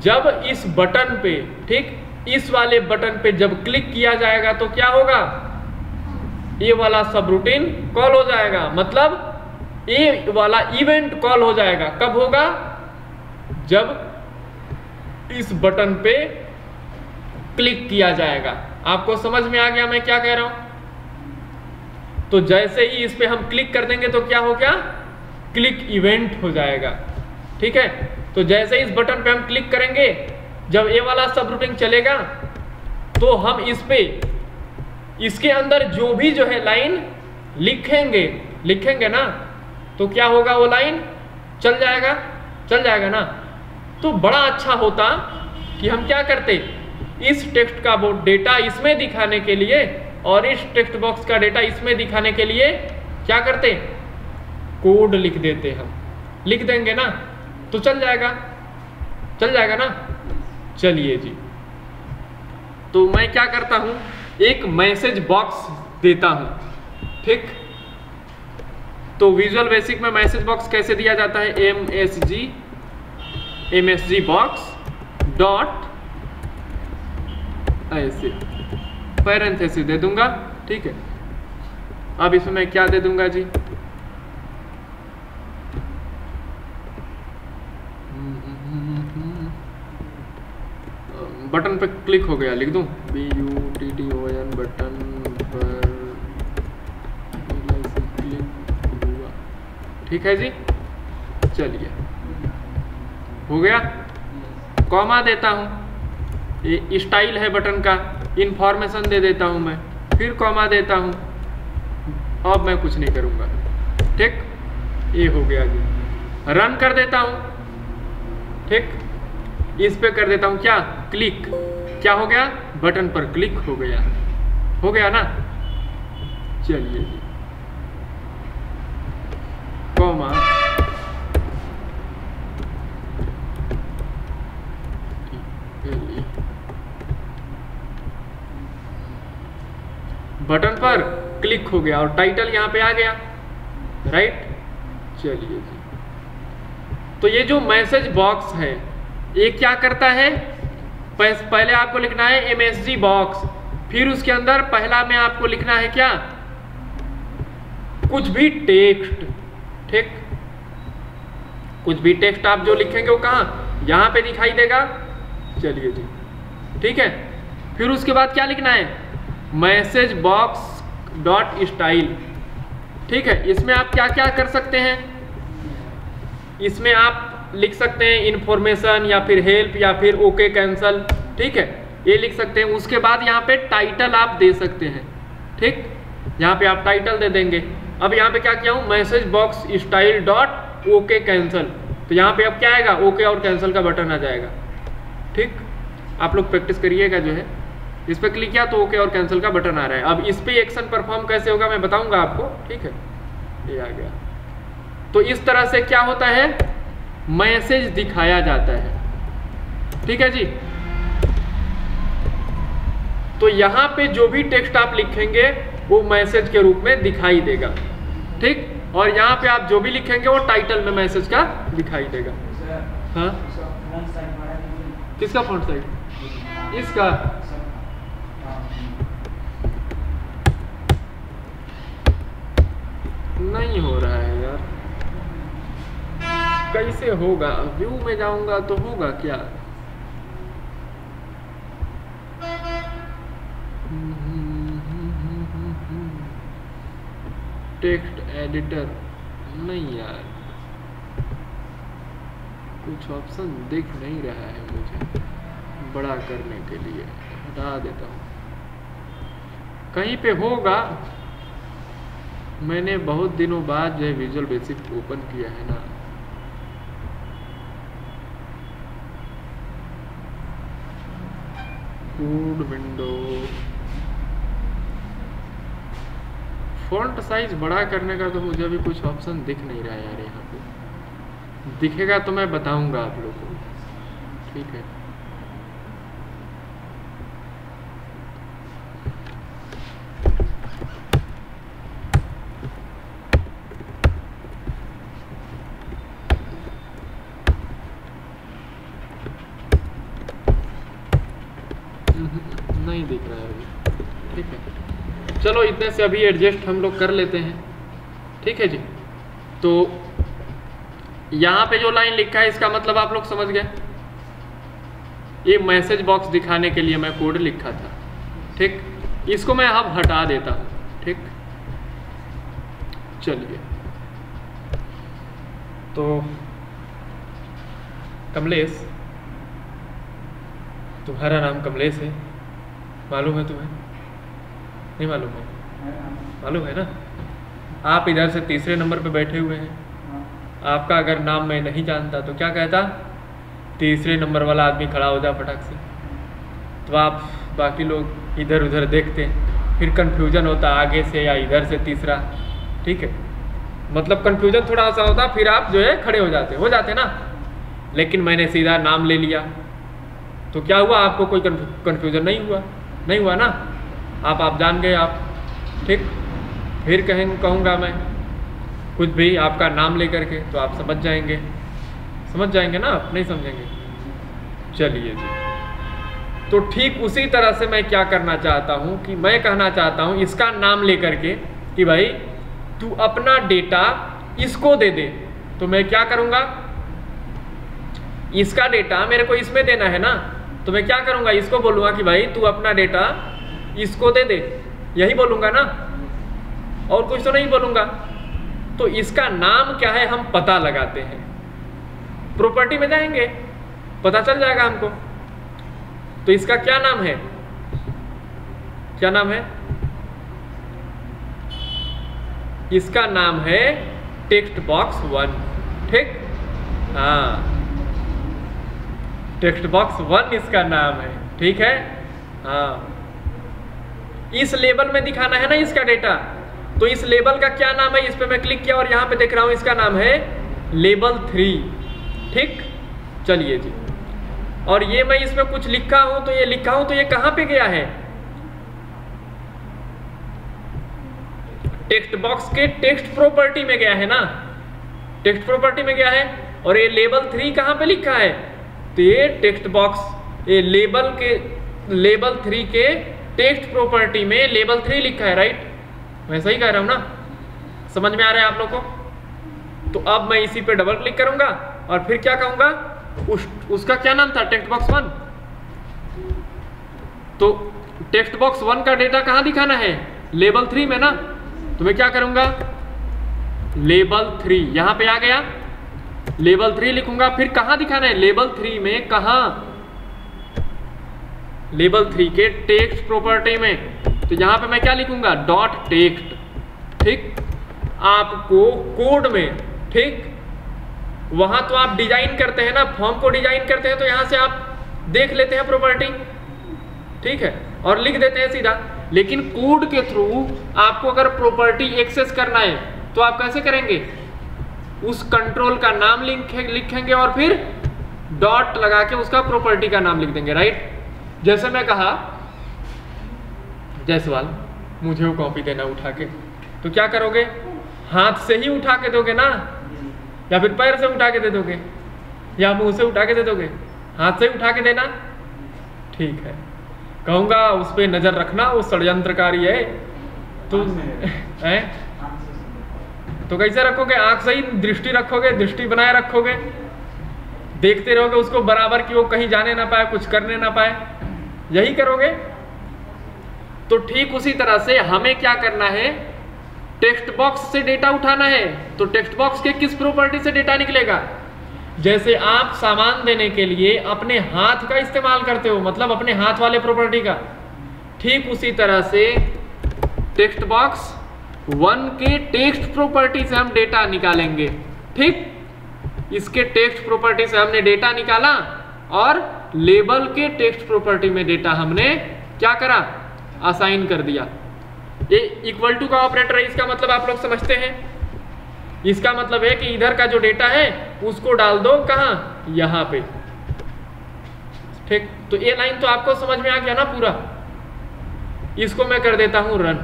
जब इस बटन पे, ठीक? इस वाले बटन पे जब क्लिक किया जाएगा तो क्या होगा? ये वाला सब रूटीन कॉल हो जाएगा। मतलब ये वाला इवेंट कॉल हो जाएगा। कब होगा? जब इस बटन पे क्लिक किया जाएगा। आपको समझ में आ गया मैं क्या कह रहा हूँ? तो जैसे ही इस पर हम क्लिक कर देंगे तो क्या हो गया? क्लिक इवेंट हो जाएगा। ठीक है? तो जैसे ही इस बटन पे हम क्लिक करेंगे, जब ये वाला सब रूटिंग चलेगा तो हम इस पे, इसके अंदर जो भी जो है लाइन लिखेंगे। लिखेंगे ना? तो क्या होगा वो लाइन? चल जाएगा। चल जाएगा ना? तो बड़ा अच्छा होता कि हम क्या करते? इस टेक्स्ट का वो डेटा इसमें दिखाने के लिए और इस टेक्स्ट बॉक्स का डेटा इसमें दिखाने के लिए क्या करते कोड लिख देते हम। लिख देंगे ना? तो चल जाएगा। चल जाएगा ना? चलिए जी। तो मैं क्या करता हूँ? एक मैसेज बॉक्स देता हूँ। ठीक? तो विजुअल बेसिक में मैसेज बॉक्स कैसे दिया जाता है? M S G M S G box dot ऐसे पैरेंथेसिस दे दूँगा ठीक है? अब इसमें मैं क्या दे दूँगा जी? बटन पे क्लिक हो गया, लिख दूँ? B U T T O N button पर क्लिक हुआ। ठीक है जी? चलिए। हो गया? कॉमा देता हूँ। ये स्टाइल है बटन का। इंफॉर्मेशन दे देता हूँ मैं, फिर कॉमा देता हूँ। अब मैं कुछ नहीं करूँगा। ठीक? ये हो गया जी। रन कर देता हूँ। ठीक? इस पे कर देता हूँ क्या? क्लिक क्या हो गया? बटन पर क्लिक हो गया। हो गया ना? चलिए जी। कॉमा बटन पर क्लिक हो गया और टाइटल यहाँ पे आ गया। राइट चलिए जी। तो ये जो मैसेज बॉक्स है, ये क्या करता है? पहले आपको लिखना है एमएसजी बॉक्स फिर उसके अंदर पहला में आपको लिखना है क्या? कुछ भी टेक्स्ट, ठीक? कुछ भी टेक्स्ट आप जो लिखेंगे वो कहाँ? यहाँ पे दिखाई देगा। चलिए जी। ठीक है? फिर उसके बाद क्या लिखना है? Message box dot style. ठीक है, इसमें आप क्या क्या कर सकते हैं? इसमें आप लिख सकते हैं इन्फॉर्मेशन या फिर हेल्प या फिर ओके कैंसल ठीक है, ये लिख सकते हैं। उसके बाद यहाँ पे टाइटल आप दे सकते हैं। ठीक, यहाँ पे आप टाइटल दे देंगे। अब यहाँ पे क्या किया हूँ? Message box style dot okay cancel तो यहाँ पे अब क्या आएगा? ओके और कैंसिल का बटन आ जाएगा। ठीक, आप लोग प्रैक्टिस करिएगा जो है। इस पर क्लिक किया तो ओके और कैंसिल का बटन आ रहा है। अब इस पे एक्शन परफॉर्म कैसे होगा मैं बताऊँगा आपको ठीक है? ये आ गया। तो इस तरह से क्या होता है? मैसेज दिखाया जाता है। ठीक है जी? तो यहाँ पे जो भी टेक्स्ट आप लिखेंगे वो मैसेज के रूप में दिखाई देगा। ठीक? और यहाँ पे आप जो भी लिखेंगे वो टाइटल में मैसेज का दिखाई देगा। हाँ? किसका फ्रंट साइड इसका नहीं हो रहा है यार कैसे होगा? व्यू में जाऊँगा तो होगा क्या? Text editor? नहीं यार। कुछ ऑप्शन दिख नहीं रहा है मुझे बड़ा करने के लिए। हटा देता हूँ। कहीं पे होगा? मैंने बहुत दिनों बाद जो है विजुअल बेसिक ओपन किया है ना। कोड विंडो फॉन्ट साइज़ बड़ा करने का तो मुझे अभी कुछ ऑप्शन दिख नहीं रहा है यार यहाँ पे। दिखेगा तो मैं बताऊँगा आप लोगों को। ठीक है हम्म, नहीं दिख रहा है अभी ठीक है चलो इतने से अभी एडजस्ट हम लोग कर लेते हैं। ठीक है जी? तो यहाँ पे जो लाइन लिखा है, इसका मतलब आप लोग समझ गए? ये मैसेज बॉक्स दिखाने के लिए मैं कोड लिखा था। ठीक? इसको मैं अब हटा देता हूँ। ठीक? चलिए। तो कमलेश, तुम्हारा नाम कमलेश है? मालूम है तुम्हें? नहीं मालूम है? मालूम है ना? आप इधर से तीसरे नंबर पे बैठे हुए हैं। आपका अगर नाम मैं नहीं जानता तो क्या कहता? तीसरे नंबर वाला आदमी खड़ा हो जा फटाक से। तो आप बाकी लोग इधर उधर देखते फिर कन्फ्यूज़न होता आगे से या इधर से तीसरा। ठीक है? मतलब कन्फ्यूज़न थोड़ा सा होता, फिर आप जो है खड़े हो जाते। हो जाते ना? लेकिन मैंने सीधा नाम ले लिया। तो क्या हुआ? आपको कोई कन्फ्यूज़न नहीं हुआ? नहीं हुआ ना? आप आप जान गए आप। ठीक? फिर कहें, कहूँगा मैं, कुछ भी आपका नाम लेकर के तो आप समझ जाएँगे। समझ जाएँगे ना आप? नहीं समझेंगे। चलिए जी। तो ठीक उसी तरह से मैं क्या करना चाहता हूँ कि मैं कहना चाहता हूँ इसका नाम लेकर के कि भाई, तू अपना डेटा इसको दे दे। तो मैं क्या करूँगा? इसका डेटा मेरे को इसमें देना है ना? तो मैं क्या करूँगा? इसको बोलूँगा कि भाई, तू अपना डेटा इसको दे दे। यही बोलूँगा ना। और कुछ तो नहीं बोलूँगा। तो इसका नाम क्या है, हम पता लगाते हैं। प्रॉपर्टी में जाएँगे, पता चल जाएगा हमको। तो इसका क्या नाम है? क्या नाम है? इसका नाम है टेक्स्ट बॉक्स वन। ठीक? हाँ। टेक्स्ट बॉक्स वन इसका नाम है। ठीक है? हाँ। इस लेबल में दिखाना है ना इसका डेटा? तो इस लेबल का क्या नाम है? इस पे मैं क्लिक किया और यहाँ पे देख रहा हूँ इसका नाम है लेबल थ्री। ठीक? चलिए जी। और ये मैं इसमें कुछ लिखा हूँ तो ये लिखा हूँ तो ये कहाँ पे गया है? टेक्स्ट बॉक्स के टेक्स्ट प्रॉपर्टी में गया है ना? टेक्स्ट प्रॉपर्टी में गया है। और ये लेबल थ्री कहाँ पे लिखा है? तो ये टेक्स्ट बॉक्स, ये लेबल के, लेबल थ्री के टेक्स्ट प्रॉपर्टी में लेबल थ्री लिखा है राइट वैसा ही कह रहा हूँ ना? समझ में आ रहा है आप लोग को? तो अब मैं इसी पे डबल क्लिक करूँगा और फिर क्या कहूँगा? उस, उसका क्या नाम था? Text box one? तो टेक्स्ट बॉक्स वन का डेटा कहाँ दिखाना है? लेबल थ्री में ना? तो मैं क्या करूँगा? लेबल थ्री यहाँ पे आ गया। लेबल थ्री लिखूँगा फिर कहाँ दिखाना है? लेबल थ्री में कहा? लेबल थ्री के टेक्स्ट प्रॉपर्टी में। तो यहाँ पे मैं क्या लिखूँगा? Dot text. ठीक? आपको कोड में, ठीक? वहाँ तो आप डिज़ाइन करते हैं ना, फॉर्म को डिज़ाइन करते हैं तो यहाँ से आप देख लेते हैं प्रॉपर्टी। ठीक है? और लिख देते हैं सीधा। लेकिन कोड के थ्रू आपको अगर प्रॉपर्टी एक्सेस करना है तो आप कैसे करेंगे? उस कंट्रोल का नाम लिखे लिखेंगे और फिर डॉट लगा के उसका प्रॉपर्टी का नाम लिख देंगे, राइट? जैसे मैं कहा जयसवाल मुझे वो कॉपी देना उठा के तो क्या करोगे? हाथ से ही उठा के दोगे ना? या फिर पैर से उठा के दे दोगे? या मुँह से उठा के दे दोगे? हाथ से उठा के देना? ठीक है। कहूँगा उस पर नज़र रखना वो षडयंत्रकारी है। तो है? तो कैसे रखोगे? आँख से ही दृष्टि रखोगे दृष्टि बनाए रखोगे। देखते रहोगे उसको बराबर कि वो कहीं जाने ना पाए कुछ करने ना पाए। यही करोगे? तो ठीक उसी तरह से हमें क्या करना है? टेक्स्ट बॉक्स से डेटा उठाना है। तो टेक्स्ट बॉक्स के किस प्रॉपर्टी से डेटा निकलेगा? जैसे आप सामान देने के लिए अपने हाथ का इस्तेमाल करते हो मतलब अपने हाथ वाले प्रॉपर्टी का। ठीक उसी तरह से टेक्स्ट बॉक्स वन के टेक्स्ट प्रॉपर्टी से हम डेटा निकालेंगे। ठीक? इसके टेक्स्ट प्रॉपर्टी से हमने डेटा निकाला और लेबल के टेक्स्ट प्रॉपर्टी में डेटा हमने क्या करा? असाइन कर दिया। ये इक्वल टू का ऑपरेटर है, इसका मतलब आप लोग समझते हैं। इसका मतलब है कि इधर का जो डेटा है, उसको डाल दो कहा? यहाँ पे। ठीक? तो ये लाइन तो आपको समझ में आ गया ना पूरा? इसको मैं कर देता हूँ रन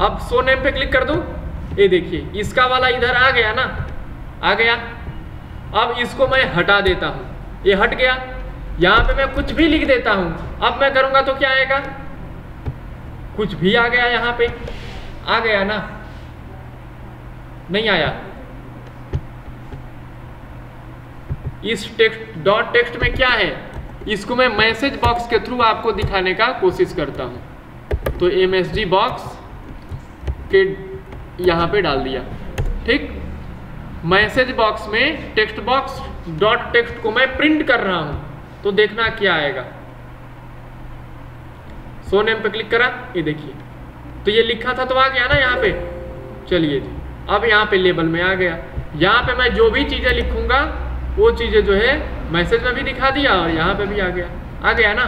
अब सो नेम पे क्लिक कर दू। ये देखिए, इसका वाला इधर आ गया ना? आ गया? अब इसको मैं हटा देता हूँ। ये हट गया। यहाँ पे मैं कुछ भी लिख देता हूँ। अब मैं करूँगा तो क्या आएगा? कुछ भी आ गया यहाँ पे। आ गया ना? नहीं आया। इस टेक्स्ट, डॉट टेक्स्ट में क्या है? इसको मैं मैसेज बॉक्स के थ्रू आपको दिखाने का कोशिश करता हूँ। तो एम बॉक्स के यहाँ पे डाल दिया। ठीक? मैसेज बॉक्स में टेक्स्ट बॉक्स डॉट टेक्स्ट को मैं प्रिंट कर रहा हूँ तो देखना क्या आएगा। सो नेम पे क्लिक करा, ये देखिए। तो ये लिखा था तो आ गया ना यहाँ पे? चलिए जी, अब यहाँ पे लेबल में आ गया। यहाँ पे मैं जो भी चीज़ें लिखूँगा, वो चीज़ें जो है मैसेज में भी दिखा दिया और यहाँ पे भी आ गया। आ गया ना?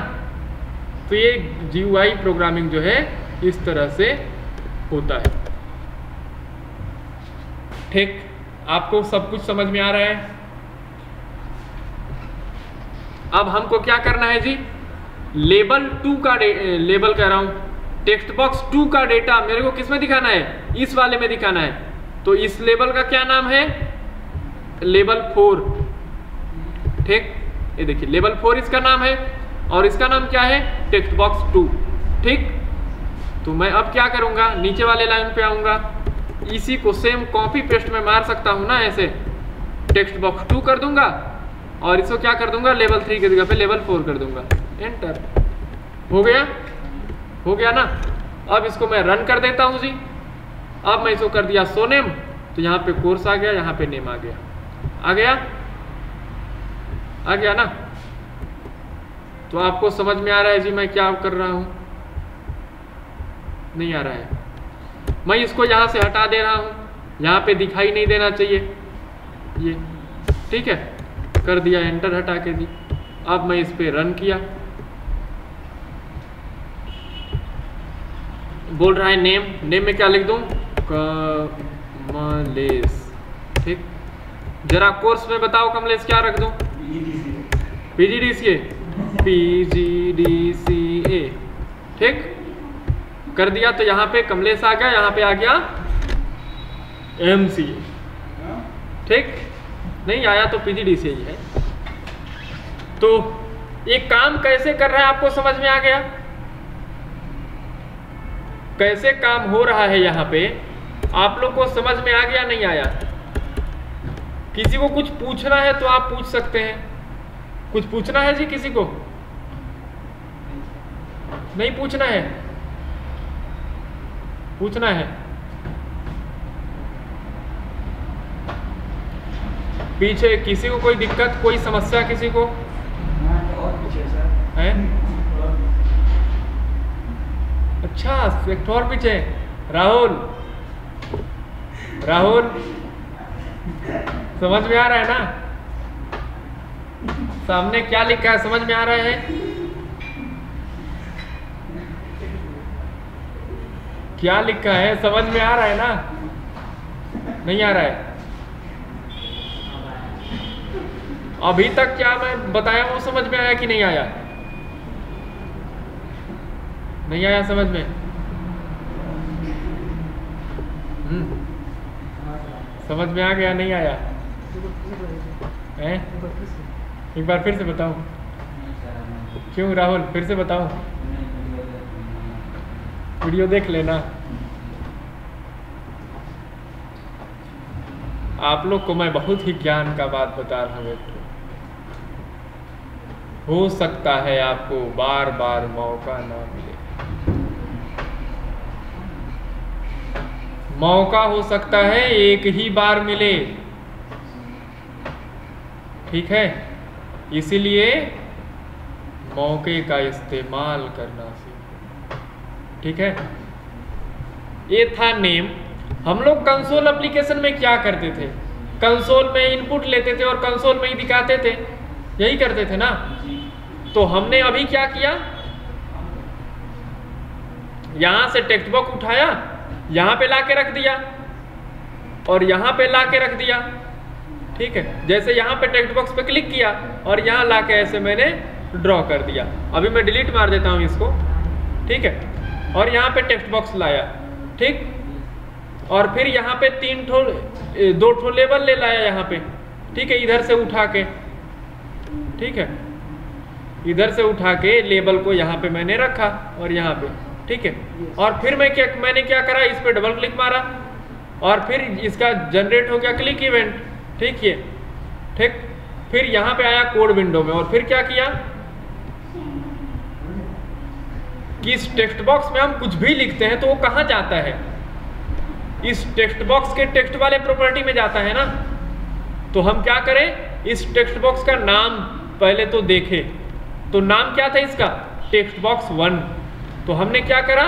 तो ये जी प्रोग्रामिंग जो है, इस तरह से होता है। ठीक? आपको सब कुछ समझ में आ रहा है? अब हमको क्या करना है जी? लेबल टू का लेबल कह रहा हूँ। टेक्स्ट बॉक्स टू का डेटा मेरे को किसमें दिखाना है? इस वाले में दिखाना है। तो इस लेबल का क्या नाम है? लेबल फोर ठीक? ये देखिए लेबल फोर इसका नाम है और इसका नाम क्या है? टेक्स्ट बॉक्स टू ठीक? तो मैं अब क्या करूँगा? नीचे वाले लाइन पे आऊँगा। इसी को सेम कॉपी पेस्ट में मार सकता हूँ ना ऐसे। टेक्स्ट बॉक्स टू कर दूँगा और इसको क्या कर दूँगा? लेवल थ्री की जगह पे लेवल फोर कर दूँगा। एंटर हो गया? हो गया ना? अब इसको मैं रन कर देता हूँ जी। अब मैं इसको कर दिया सोनेम तो यहाँ पे कोर्स आ गया, यहाँ पे नेम आ गया। आ गया? आ गया ना? तो आपको समझ में आ रहा है जी मैं क्या कर रहा हूँ? नहीं आ रहा है। मैं इसको यहाँ से हटा दे रहा हूँ। यहाँ पे दिखाई नहीं देना चाहिए। ये, ठीक है? कर दिया एंटर हटा के दी। अब मैं इस पर रन किया। बोल रहा है नेम नेम में क्या लिख दूँ? कमलेश। ठीक? जरा कोर्स में बताओ कमलेश क्या रख दूँ? PGD C A PGD C A ठीक? कर दिया तो यहाँ पे कमलेश आ गया, यहाँ पे आ गया एम सी ठीक? नहीं, आया तो पीजीडी से ही है। तो ये काम कैसे कर रहा है आपको समझ में आ गया? कैसे काम हो रहा है यहाँ पे? आप लोग को समझ में आ गया, नहीं आया? किसी को कुछ पूछना है तो आप पूछ सकते हैं। कुछ पूछना है जी किसी को? नहीं पूछना है? पूछना है। पीछे किसी को कोई दिक्कत कोई समस्या किसी को? और पीछे सर। है? अच्छा एक और पीछे। राहुल। राहुल। समझ में आ रहा है ना? सामने क्या लिखा है समझ में आ रहा है? क्या लिखा है? समझ में आ रहा है ना? नहीं आ रहा है। अभी तक क्या मैं बताया वो समझ में आया कि नहीं आया? नहीं आया समझ में? हम्म। समझ में आ गया, नहीं आया? हैं? एक बार फिर से बताओ क्यों, राहुल, फिर से बताओ वीडियो देख लेना। आप लोग को मैं बहुत ही ज्ञान का बात बता रहा हूँ एक हो सकता है आपको बार बार मौका ना मिले। मौका हो सकता है एक ही बार मिले। ठीक है? इसीलिए मौके का इस्तेमाल करना ठीक है? ये था नेम हम लोग कंसोल एप्लीकेशन में क्या करते थे? कंसोल में इनपुट लेते थे और कंसोल में ही दिखाते थे। यही करते थे ना? तो हमने अभी क्या किया? यहाँ से टेक्स्ट बॉक्स उठाया, यहाँ पे लाके रख दिया और यहाँ पे लाके रख दिया। ठीक है? जैसे यहाँ पे टेक्स्ट बॉक्स पे क्लिक किया और यहाँ लाके ऐसे मैंने ड्रॉ कर दिया। अभी मैं डिलीट मार देता हूँ इसको। ठीक है? और यहाँ पे टेक्स्ट बॉक्स लाया, ठीक? और फिर यहाँ पे तीन ठो दो ठो लेबल ले लाया यहाँ पे, ठीक है? इधर से उठा के, ठीक है? इधर से उठा के लेबल को यहाँ पे मैंने रखा और यहाँ पे, ठीक है? और फिर मैं क्या, मैंने क्या करा? इस पर डबल क्लिक मारा और फिर इसका जनरेट हो गया क्लिक इवेंट, ठीक है ठीक? फिर यहाँ पे आया कोड विंडो में और फिर क्या किया? कि इस टेक्स्ट बॉक्स में हम कुछ भी लिखते हैं तो वो कहाँ जाता है? इस टेक्स्ट बॉक्स के टेक्स्ट वाले प्रॉपर्टी में जाता है ना? तो हम क्या करें? इस टेक्स्ट बॉक्स का नाम पहले तो देखें। तो नाम क्या था इसका? Text box one. तो हमने क्या करा?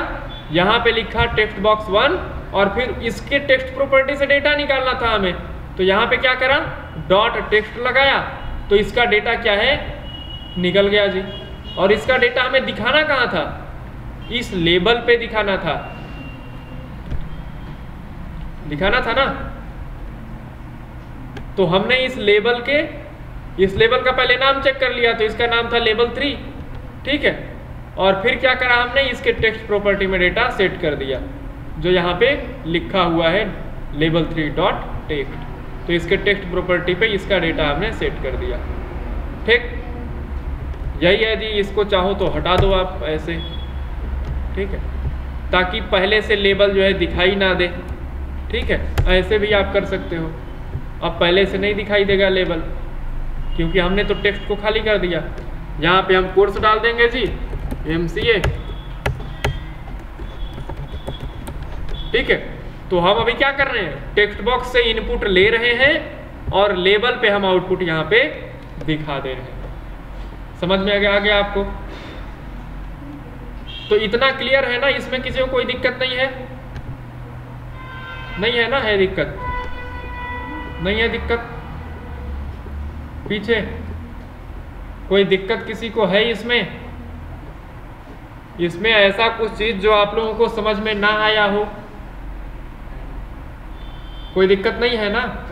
यहाँ पे लिखा टेक्स्ट बॉक्स वन और फिर इसके टेक्स्ट प्रॉपर्टी से डेटा निकालना था हमें। तो यहाँ पे क्या करा? डॉट टेक्स्ट लगाया। तो इसका डेटा क्या है? निकल गया जी। और इसका डेटा हमें दिखाना कहाँ था? इस लेबल पे दिखाना था। दिखाना था ना? तो हमने इस लेबल के, इस लेबल का पहले नाम चेक कर लिया तो इसका नाम था लेबल थ्री, ठीक है? और फिर क्या करा हमने? इसके टेक्स्ट प्रॉपर्टी में डेटा सेट कर दिया, जो यहाँ पे लिखा हुआ है, लेबल थ्री डॉट टेक्स्ट। तो इसके टेक्स्ट प्रॉपर्टी पे इसका डेटा हमने सेट कर दिया, ठीक? यही है जी, इसको चाहो तो हटा दो आप ऐसे। ठीक है? ताकि पहले से लेबल जो है दिखाई ना दे। ठीक है? ऐसे भी आप कर सकते हो। अब पहले से नहीं दिखाई देगा लेबल, क्योंकि हमने तो टेक्स्ट को खाली कर दिया। यहाँ पे हम कोर्स डाल देंगे जी एम ठीक है? तो हम अभी क्या कर रहे हैं? टेक्स्ट बॉक्स से इनपुट ले रहे हैं और लेबल पे हम आउटपुट यहाँ पे दिखा दे रहे हैं। समझ में आ गया आ गया आपको? तो इतना क्लियर है ना इसमें किसी को कोई दिक्कत नहीं है? नहीं है ना है दिक्कत? नहीं है दिक्कत? पीछे? कोई दिक्कत किसी को है इसमें? इसमें ऐसा कुछ चीज़ जो आप लोगों को समझ में ना आया हो? कोई दिक्कत नहीं है ना?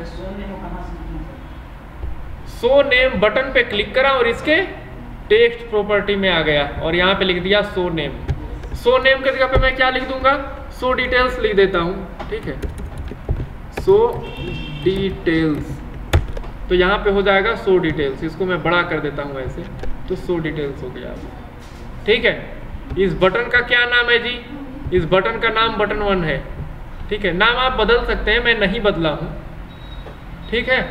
सो नेम बटन पे क्लिक करा और इसके टेक्स्ट प्रॉपर्टी में आ गया और यहाँ पे लिख दिया सो नेम। सो नेम के जगह पे मैं क्या लिख दूँगा? सो डिटेल्स लिख देता हूँ, ठीक है? So details. तो यहाँ पे हो जाएगा सो डिटेल्स। इसको मैं बड़ा कर देता हूँ ऐसे तो सो डिटेल्स हो गया। ठीक है? इस बटन का क्या नाम है जी? इस बटन का नाम बटन वन है। ठीक है? नाम आप बदल सकते हैं, मैं नहीं बदला हूँ। ठीक है?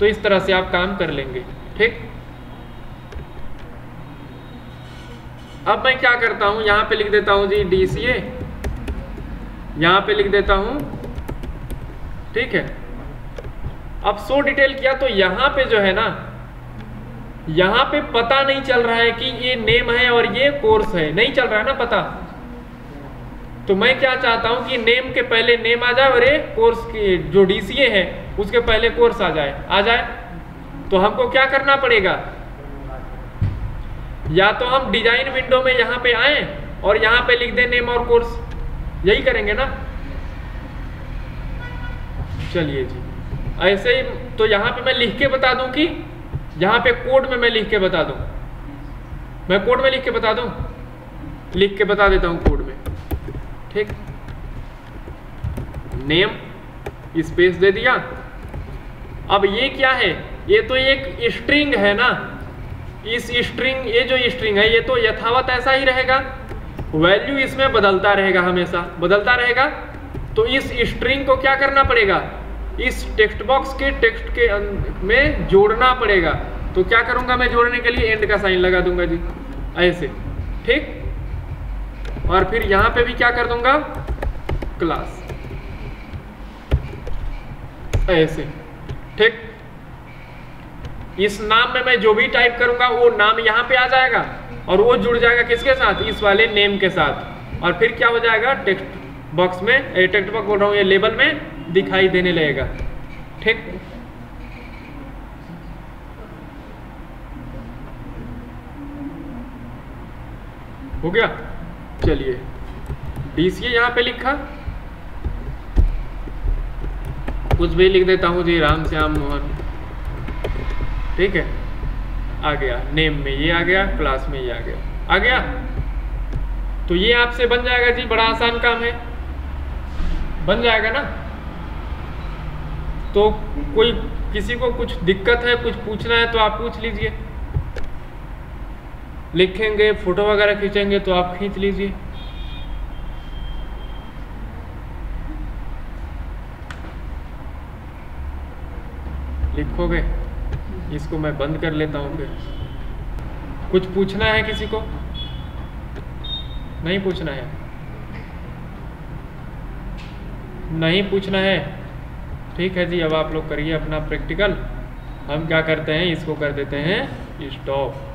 तो इस तरह से आप काम कर लेंगे। ठीक? अब मैं क्या करता हूँ? यहाँ पे लिख देता हूँ जी डीसीए यहाँ पे लिख देता हूँ। ठीक है? अब सो डिटेल किया तो यहाँ पे जो है ना, यहाँ पे पता नहीं चल रहा है कि ये नेम है और ये कोर्स है। नहीं चल रहा है ना पता? तो मैं क्या चाहता हूँ कि नेम के पहले नेम आ जाए और ये कोर्स की जो डीसीए है, उसके पहले कोर्स आ जाए। आ जाए? तो हमको क्या करना पड़ेगा? या तो हम डिज़ाइन विंडो में यहाँ पे आए और यहाँ पे लिख दें नेम और कोर्स यही करेंगे ना? चलिए जी। ऐसे ही तो यहाँ पे मैं लिख के बता दूँ कि यहाँ पे कोड में मैं लिख के बता दूँ। मैं कोड में लिख के बता दूँ? लिख के बता देता हूँ कोड में। ठीक? नेम स्पेस दे दिया। अब ये क्या है? ये तो एक स्ट्रिंग है ना? इस स्ट्रिंग ये जो स्ट्रिंग है, ये तो यथावत ऐसा ही रहेगा। वैल्यू इसमें बदलता रहेगा हमेशा। बदलता रहेगा तो इस स्ट्रिंग को क्या करना पड़ेगा? इस टेक्स्ट बॉक्स के टेक्स्ट के अं- में जोड़ना पड़ेगा। तो क्या करूँगा मैं जोड़ने के लिए? एंड का साइन लगा दूँगा जी। ऐसे। ठीक? और फिर यहाँ पे भी क्या कर दूँगा? क्लास ऐसे। ठीक? इस नाम में मैं जो भी टाइप करूँगा, वो नाम यहाँ पे आ जाएगा और वो जुड़ जाएगा किसके साथ? इस वाले नेम के साथ। और फिर क्या हो जाएगा? टेक्स्ट बॉक्स में टेक्स्ट बॉक्स बोल रहा हूँ, ये लेबल में दिखाई देने लगेगा। ठीक? हो गया? चलिए। डीसीए यहाँ पे लिखा। कुछ भी लिख देता हूँ, जी राम श्याम मोहन ठीक है? आ गया। नेम में ये आ गया क्लास में ये आ गया। आ गया? तो ये आपसे बन जाएगा जी, बड़ा आसान काम है। बन जाएगा ना? तो कोई किसी को कुछ दिक्कत है, कुछ पूछना है तो आप पूछ लीजिए। लिखेंगे फ़ोटो वगैरह खींचेंगे तो आप खींच लीजिए। लिखोगे? इसको मैं बंद कर लेता हूँ फिर। कुछ पूछना है किसी को? नहीं पूछना है। नहीं पूछना है। ठीक है जी, अब आप लोग करिए अपना प्रैक्टिकल हम क्या करते हैं? इसको कर देते हैं स्टॉप